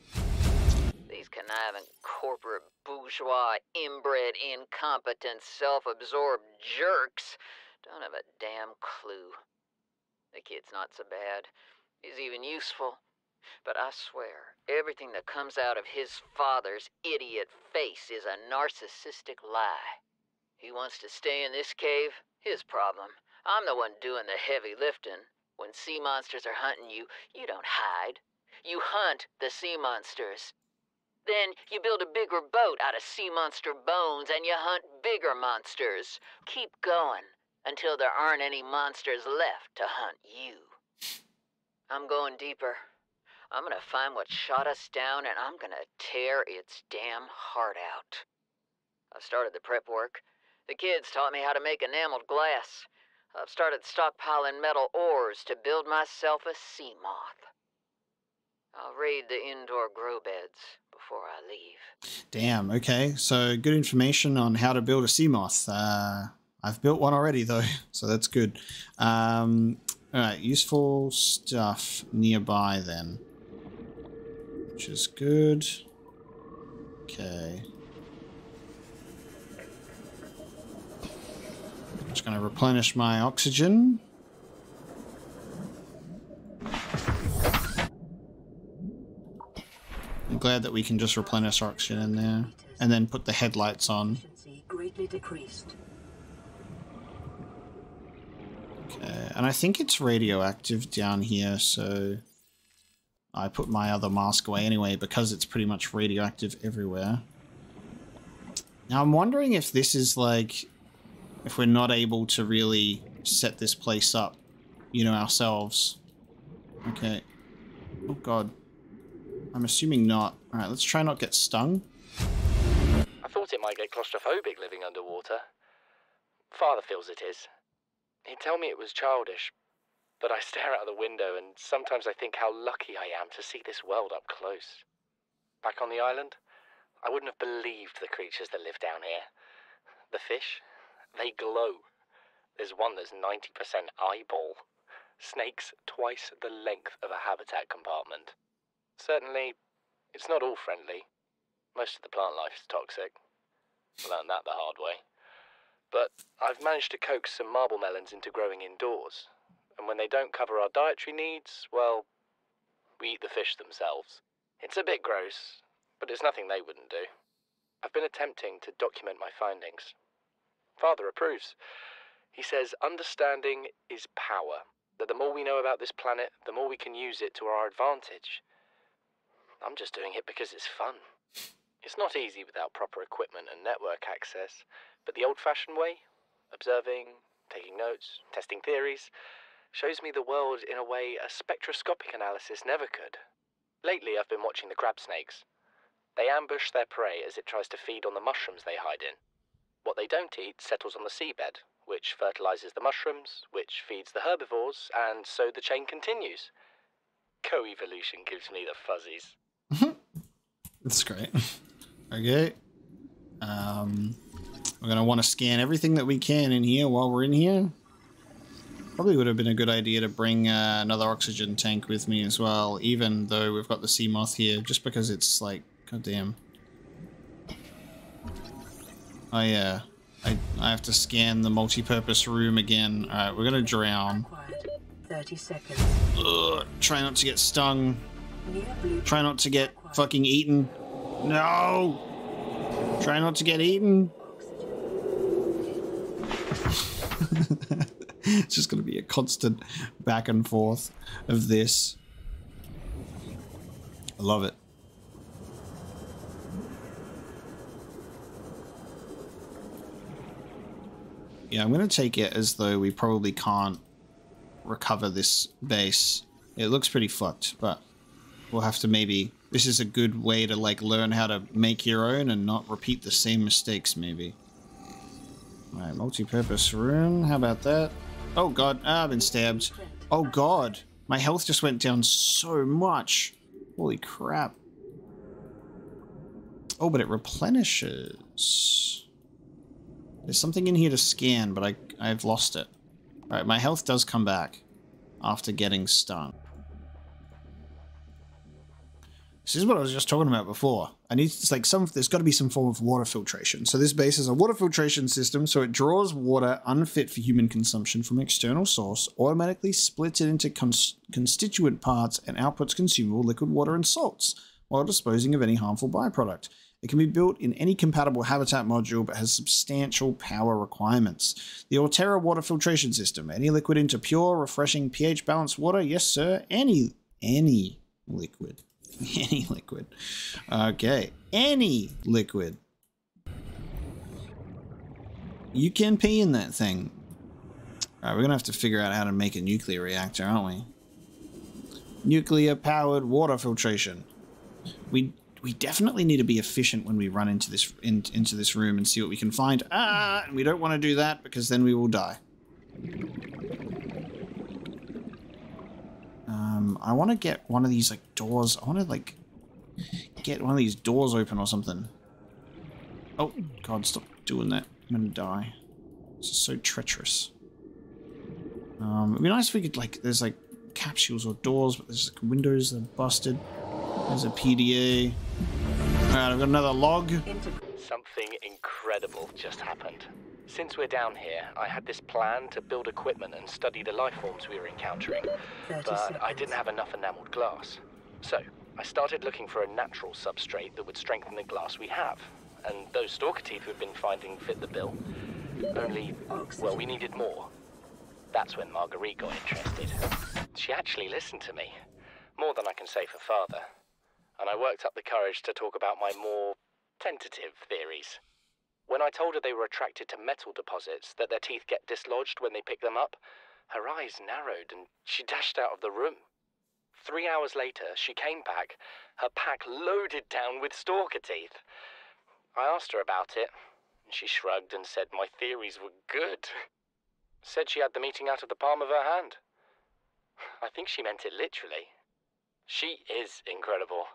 These conniving corporate bourgeois, inbred, incompetent, self-absorbed jerks don't have a damn clue. The kid's not so bad. He's even useful. But I swear, everything that comes out of his father's idiot face is a narcissistic lie. He wants to stay in this cave? His problem. I'm the one doing the heavy lifting. When sea monsters are hunting you, you don't hide. You hunt the sea monsters. Then you build a bigger boat out of sea monster bones and you hunt bigger monsters. Keep going until there aren't any monsters left to hunt you. I'm going deeper. I'm gonna find what shot us down and I'm gonna tear its damn heart out. I've started the prep work. The kids taught me how to make enameled glass. I've started stockpiling metal ores to build myself a Seamoth. I'll raid the indoor grow beds before I leave. Damn, okay. So good information on how to build a Seamoth. Uh, I've built one already though, so that's good. Um, Alright, useful stuff nearby then. Which is good. Okay. Just going to replenish my oxygen. I'm glad that we can just replenish our oxygen in there. And then put the headlights on. Efficiency greatly decreased. Okay, and I think it's radioactive down here, so I put my other mask away anyway because it's pretty much radioactive everywhere. Now I'm wondering if this is like, if we're not able to really set this place up, you know, ourselves. Okay. Oh god. I'm assuming not. Alright, let's try not get stung. I thought it might get claustrophobic living underwater. Father feels it is. He'd tell me it was childish, but I stare out of the window and sometimes I think how lucky I am to see this world up close. Back on the island, I wouldn't have believed the creatures that live down here. The fish, they glow. There's one that's 90% eyeball. Snakes twice the length of a habitat compartment. Certainly, it's not all friendly. Most of the plant life is toxic. Learned that the hard way. But I've managed to coax some marble melons into growing indoors. And when they don't cover our dietary needs, well, we eat the fish themselves. It's a bit gross, but it's nothing they wouldn't do. I've been attempting to document my findings. Father approves. He says understanding is power, that the more we know about this planet, the more we can use it to our advantage. I'm just doing it because it's fun. It's not easy without proper equipment and network access, but the old fashioned way, observing, taking notes, testing theories, shows me the world in a way a spectroscopic analysis never could. Lately, I've been watching the crab snakes. They ambush their prey as it tries to feed on the mushrooms they hide in. What they don't eat settles on the seabed, which fertilizes the mushrooms, which feeds the herbivores, and so the chain continues. Co evolution gives me the fuzzies. That's great. Okay. Um, we're gonna want to scan everything that we can in here while we're in here. Probably would have been a good idea to bring uh, another oxygen tank with me as well, even though we've got the Seamoth here, just because it's like, goddamn. Oh uh, yeah, I I have to scan the multi-purpose room again. All right, we're gonna drown. Acquired. 30 seconds. Ugh, try not to get stung. Try not to get fucking eaten. No! Try not to get eaten. it's just going to be a constant back and forth of this. I love it. Yeah, I'm going to take it as though we probably can't recover this base. It looks pretty fucked, but we'll have to maybe... This is a good way to, like, learn how to make your own and not repeat the same mistakes, maybe. Alright, multi-purpose room. How about that? Oh god, ah, I've been stabbed. Oh god, my health just went down so much. Holy crap. Oh, but it replenishes. There's something in here to scan, but I, I've lost it. Alright, my health does come back after getting stung. This is what I was just talking about before. I need it's like some there's got to be some form of water filtration. So this base is a water filtration system, so it draws water unfit for human consumption from external source, automatically splits it into cons- constituent parts, and outputs consumable liquid water and salts while disposing of any harmful byproduct. It can be built in any compatible habitat module but has substantial power requirements. The Alterra water filtration system. Any liquid into pure, refreshing, pH balanced water? Yes, sir. Any any liquid. Any liquid. Okay. Any liquid. You can pee in that thing. Alright, we're gonna have to figure out how to make a nuclear reactor, aren't we? Nuclear powered water filtration. We we definitely need to be efficient when we run into this in, into this room and see what we can find. Ah, and we don't want to do that because then we will die. Um, I want to get one of these like doors. I want to like get one of these doors open or something. Oh God! Stop doing that. I'm gonna die. This is so treacherous. Um, it'd be nice if we could like. There's like capsules or doors, but there's like windows that are busted. There's a PDA. Alright, I've got another log. Something incredible just happened. Since we're down here, I had this plan to build equipment and study the life forms we were encountering, 30 but I didn't have enough enameled glass. So, I started looking for a natural substrate that would strengthen the glass we have. And those stalker teeth we've been finding fit the bill. Only, well, we needed more. That's when Marguerite got interested. She actually listened to me. More than I can say for father. And I worked up the courage to talk about my more tentative theories. When I told her they were attracted to metal deposits, that their teeth get dislodged when they pick them up, her eyes narrowed and she dashed out of the room. three hours later, she came back, her pack loaded down with stalker teeth. I asked her about it, and she shrugged and said my theories were good. Said she had the meeting out of the palm of her hand. I think she meant it literally. She is incredible.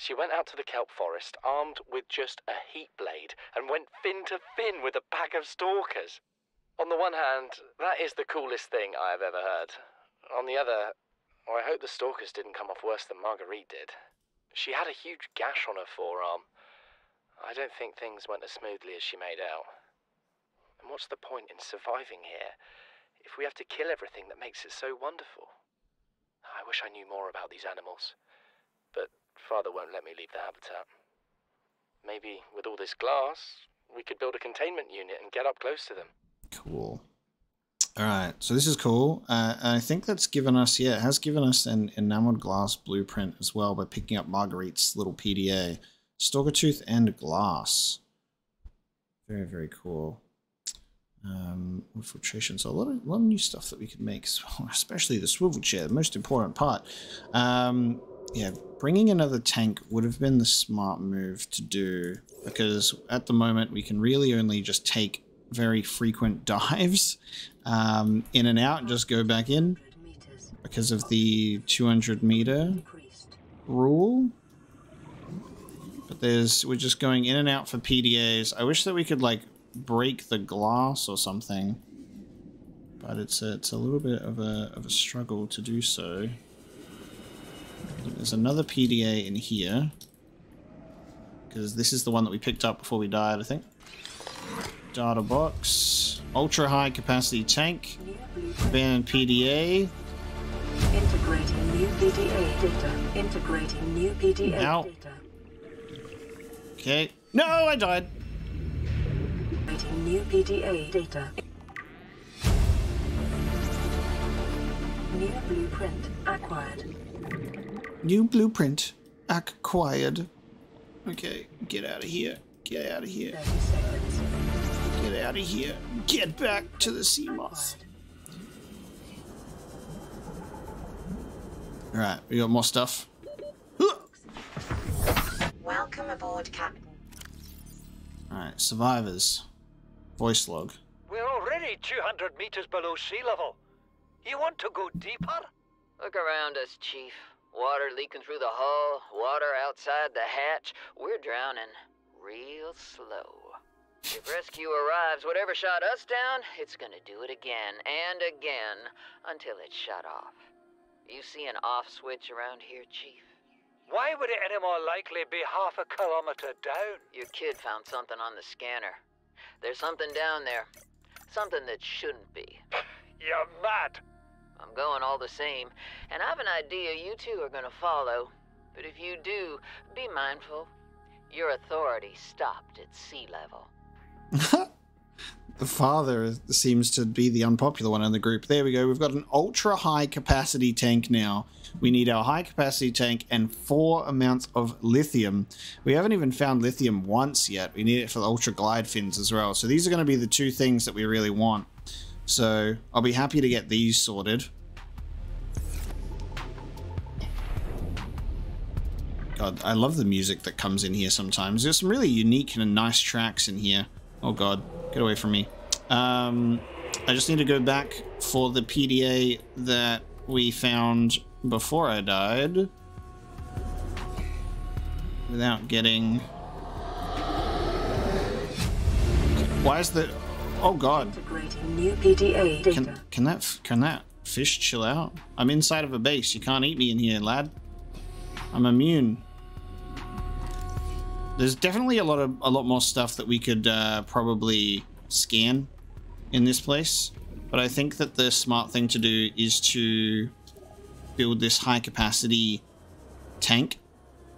She went out to the kelp forest armed with just a heat blade and went fin to fin with a pack of stalkers. On the one hand, that is the coolest thing I have ever heard. On the other, well, I hope the stalkers didn't come off worse than Marguerite did. She had a huge gash on her forearm. I don't think things went as smoothly as she made out. And what's the point in surviving here if we have to kill everything that makes it so wonderful? I wish I knew more about these animals, Father won't let me leave the habitat. Maybe with all this glass, we could build a containment unit and get up close to them. Cool. All right, so this is cool. Uh, I think that's given us, yeah, it has given us an enameled glass blueprint as well by picking up Marguerite's little PDA. Stalker tooth and glass. Very, very cool. Um, infiltration. So a lot of, a lot of new stuff that we could make, especially the swivel chair, the most important part. Um, yeah, bringing another tank would have been the smart move to do because at the moment we can really only just take very frequent dives um, in and out and just go back in because of the 200 meter rule. But there's we're just going in and out for PDAs. I wish that we could like break the glass or something. But it's a, it's a little bit of a of a struggle to do so. There's another PDA in here. Because this is the one that we picked up before we died, I think. Data box. Ultra high capacity tank. Abandoned PDA. Integrating new PDA data. Integrating new PDA Ow. data. Okay. No, I died. Integrating new PDA data. New blueprint acquired. New blueprint acquired. Okay, get out of here. Get out of here. Get out of here. Get back to the Seamoth. Alright, we got more stuff. Welcome aboard, Captain. Alright, survivors. Voice log. We're already 200 meters below sea level. You want to go deeper? Look around us, Chief. Water leaking through the hull, water outside the hatch. We're drowning real slow. If rescue arrives, whatever shot us down, it's gonna do it again and again until it's shut off. You see an off switch around here, Chief? Why would it any more likely be half a kilometer down? Your kid found something on the scanner. There's something down there. Something that shouldn't be. You're mad. I'm going all the same, and I've an idea you two are gonna follow. But if you do, be mindful. Your authority stopped at sea level. the father seems to be the unpopular one in the group. There we go. We've got an ultra high capacity tank now. We need our high capacity tank and four amounts of lithium. We haven't even found lithium once yet. We need it for the ultra glide fins as well. So these are going to be the two things that we really want. So I'll be happy to get these sorted. God, I love the music that comes in here sometimes. There's some really unique and nice tracks in here. Oh god, get away from me. Um, I just need to go back for the PDA that we found before I died. Without getting... Why is the... Oh god. New PDA data. Can, can that can that fish chill out? I'm inside of a base. You can't eat me in here, lad. I'm immune. There's definitely a lot of a lot more stuff that we could uh, probably scan in this place, but I think that the smart thing to do is to build this high capacity tank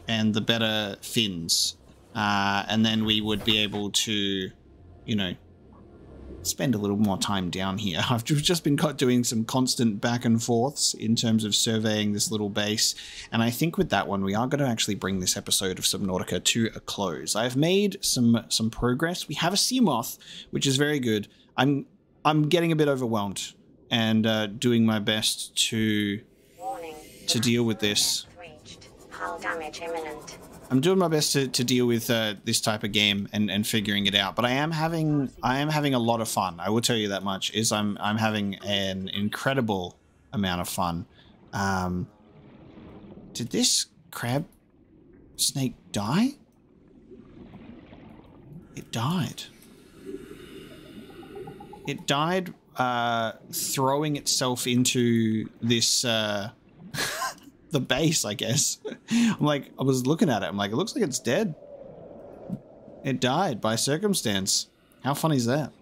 and the better fins, uh, and then we would be able to, you know, spend a little more time down here. I've just been doing some constant back and forths in terms of surveying this little base, and I think with that one we are going to actually bring this episode of Subnautica to a close. I've made some some progress. We have a Seamoth, which is very good. I'm I'm getting a bit overwhelmed and uh, doing my best to Warning. to deal with this. Hull damage imminent. I'm doing my best to, to deal with uh, this type of game and, and figuring it out. But I am having I am having a lot of fun. I will tell you that much. Is I'm I'm having an incredible amount of fun. Um, did this crab snake die? It died. It died uh, throwing itself into this uh, the base, I guess. I'm like, I was looking at it. I'm like, it looks like it's dead. It died by circumstance. How funny is that?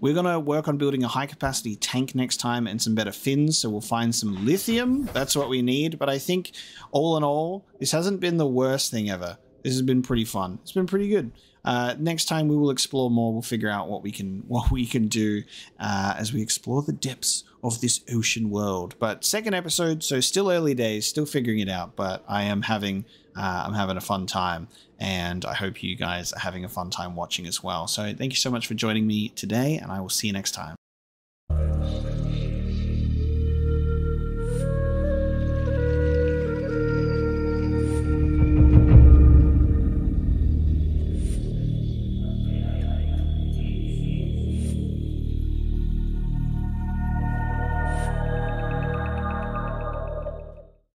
We're going to work on building a high capacity tank next time and some better fins. So we'll find some lithium. That's what we need. But I think all in all, this hasn't been the worst thing ever. This has been pretty fun. It's been pretty good. Uh, next time we will explore more. We'll figure out what we can what we can do uh, as we explore the depths of this ocean world. But second episode, so still early days, still figuring it out. But I am having uh, I'm having a fun time, and I hope you guys are having a fun time watching as well. So thank you so much for joining me today, and I will see you next time.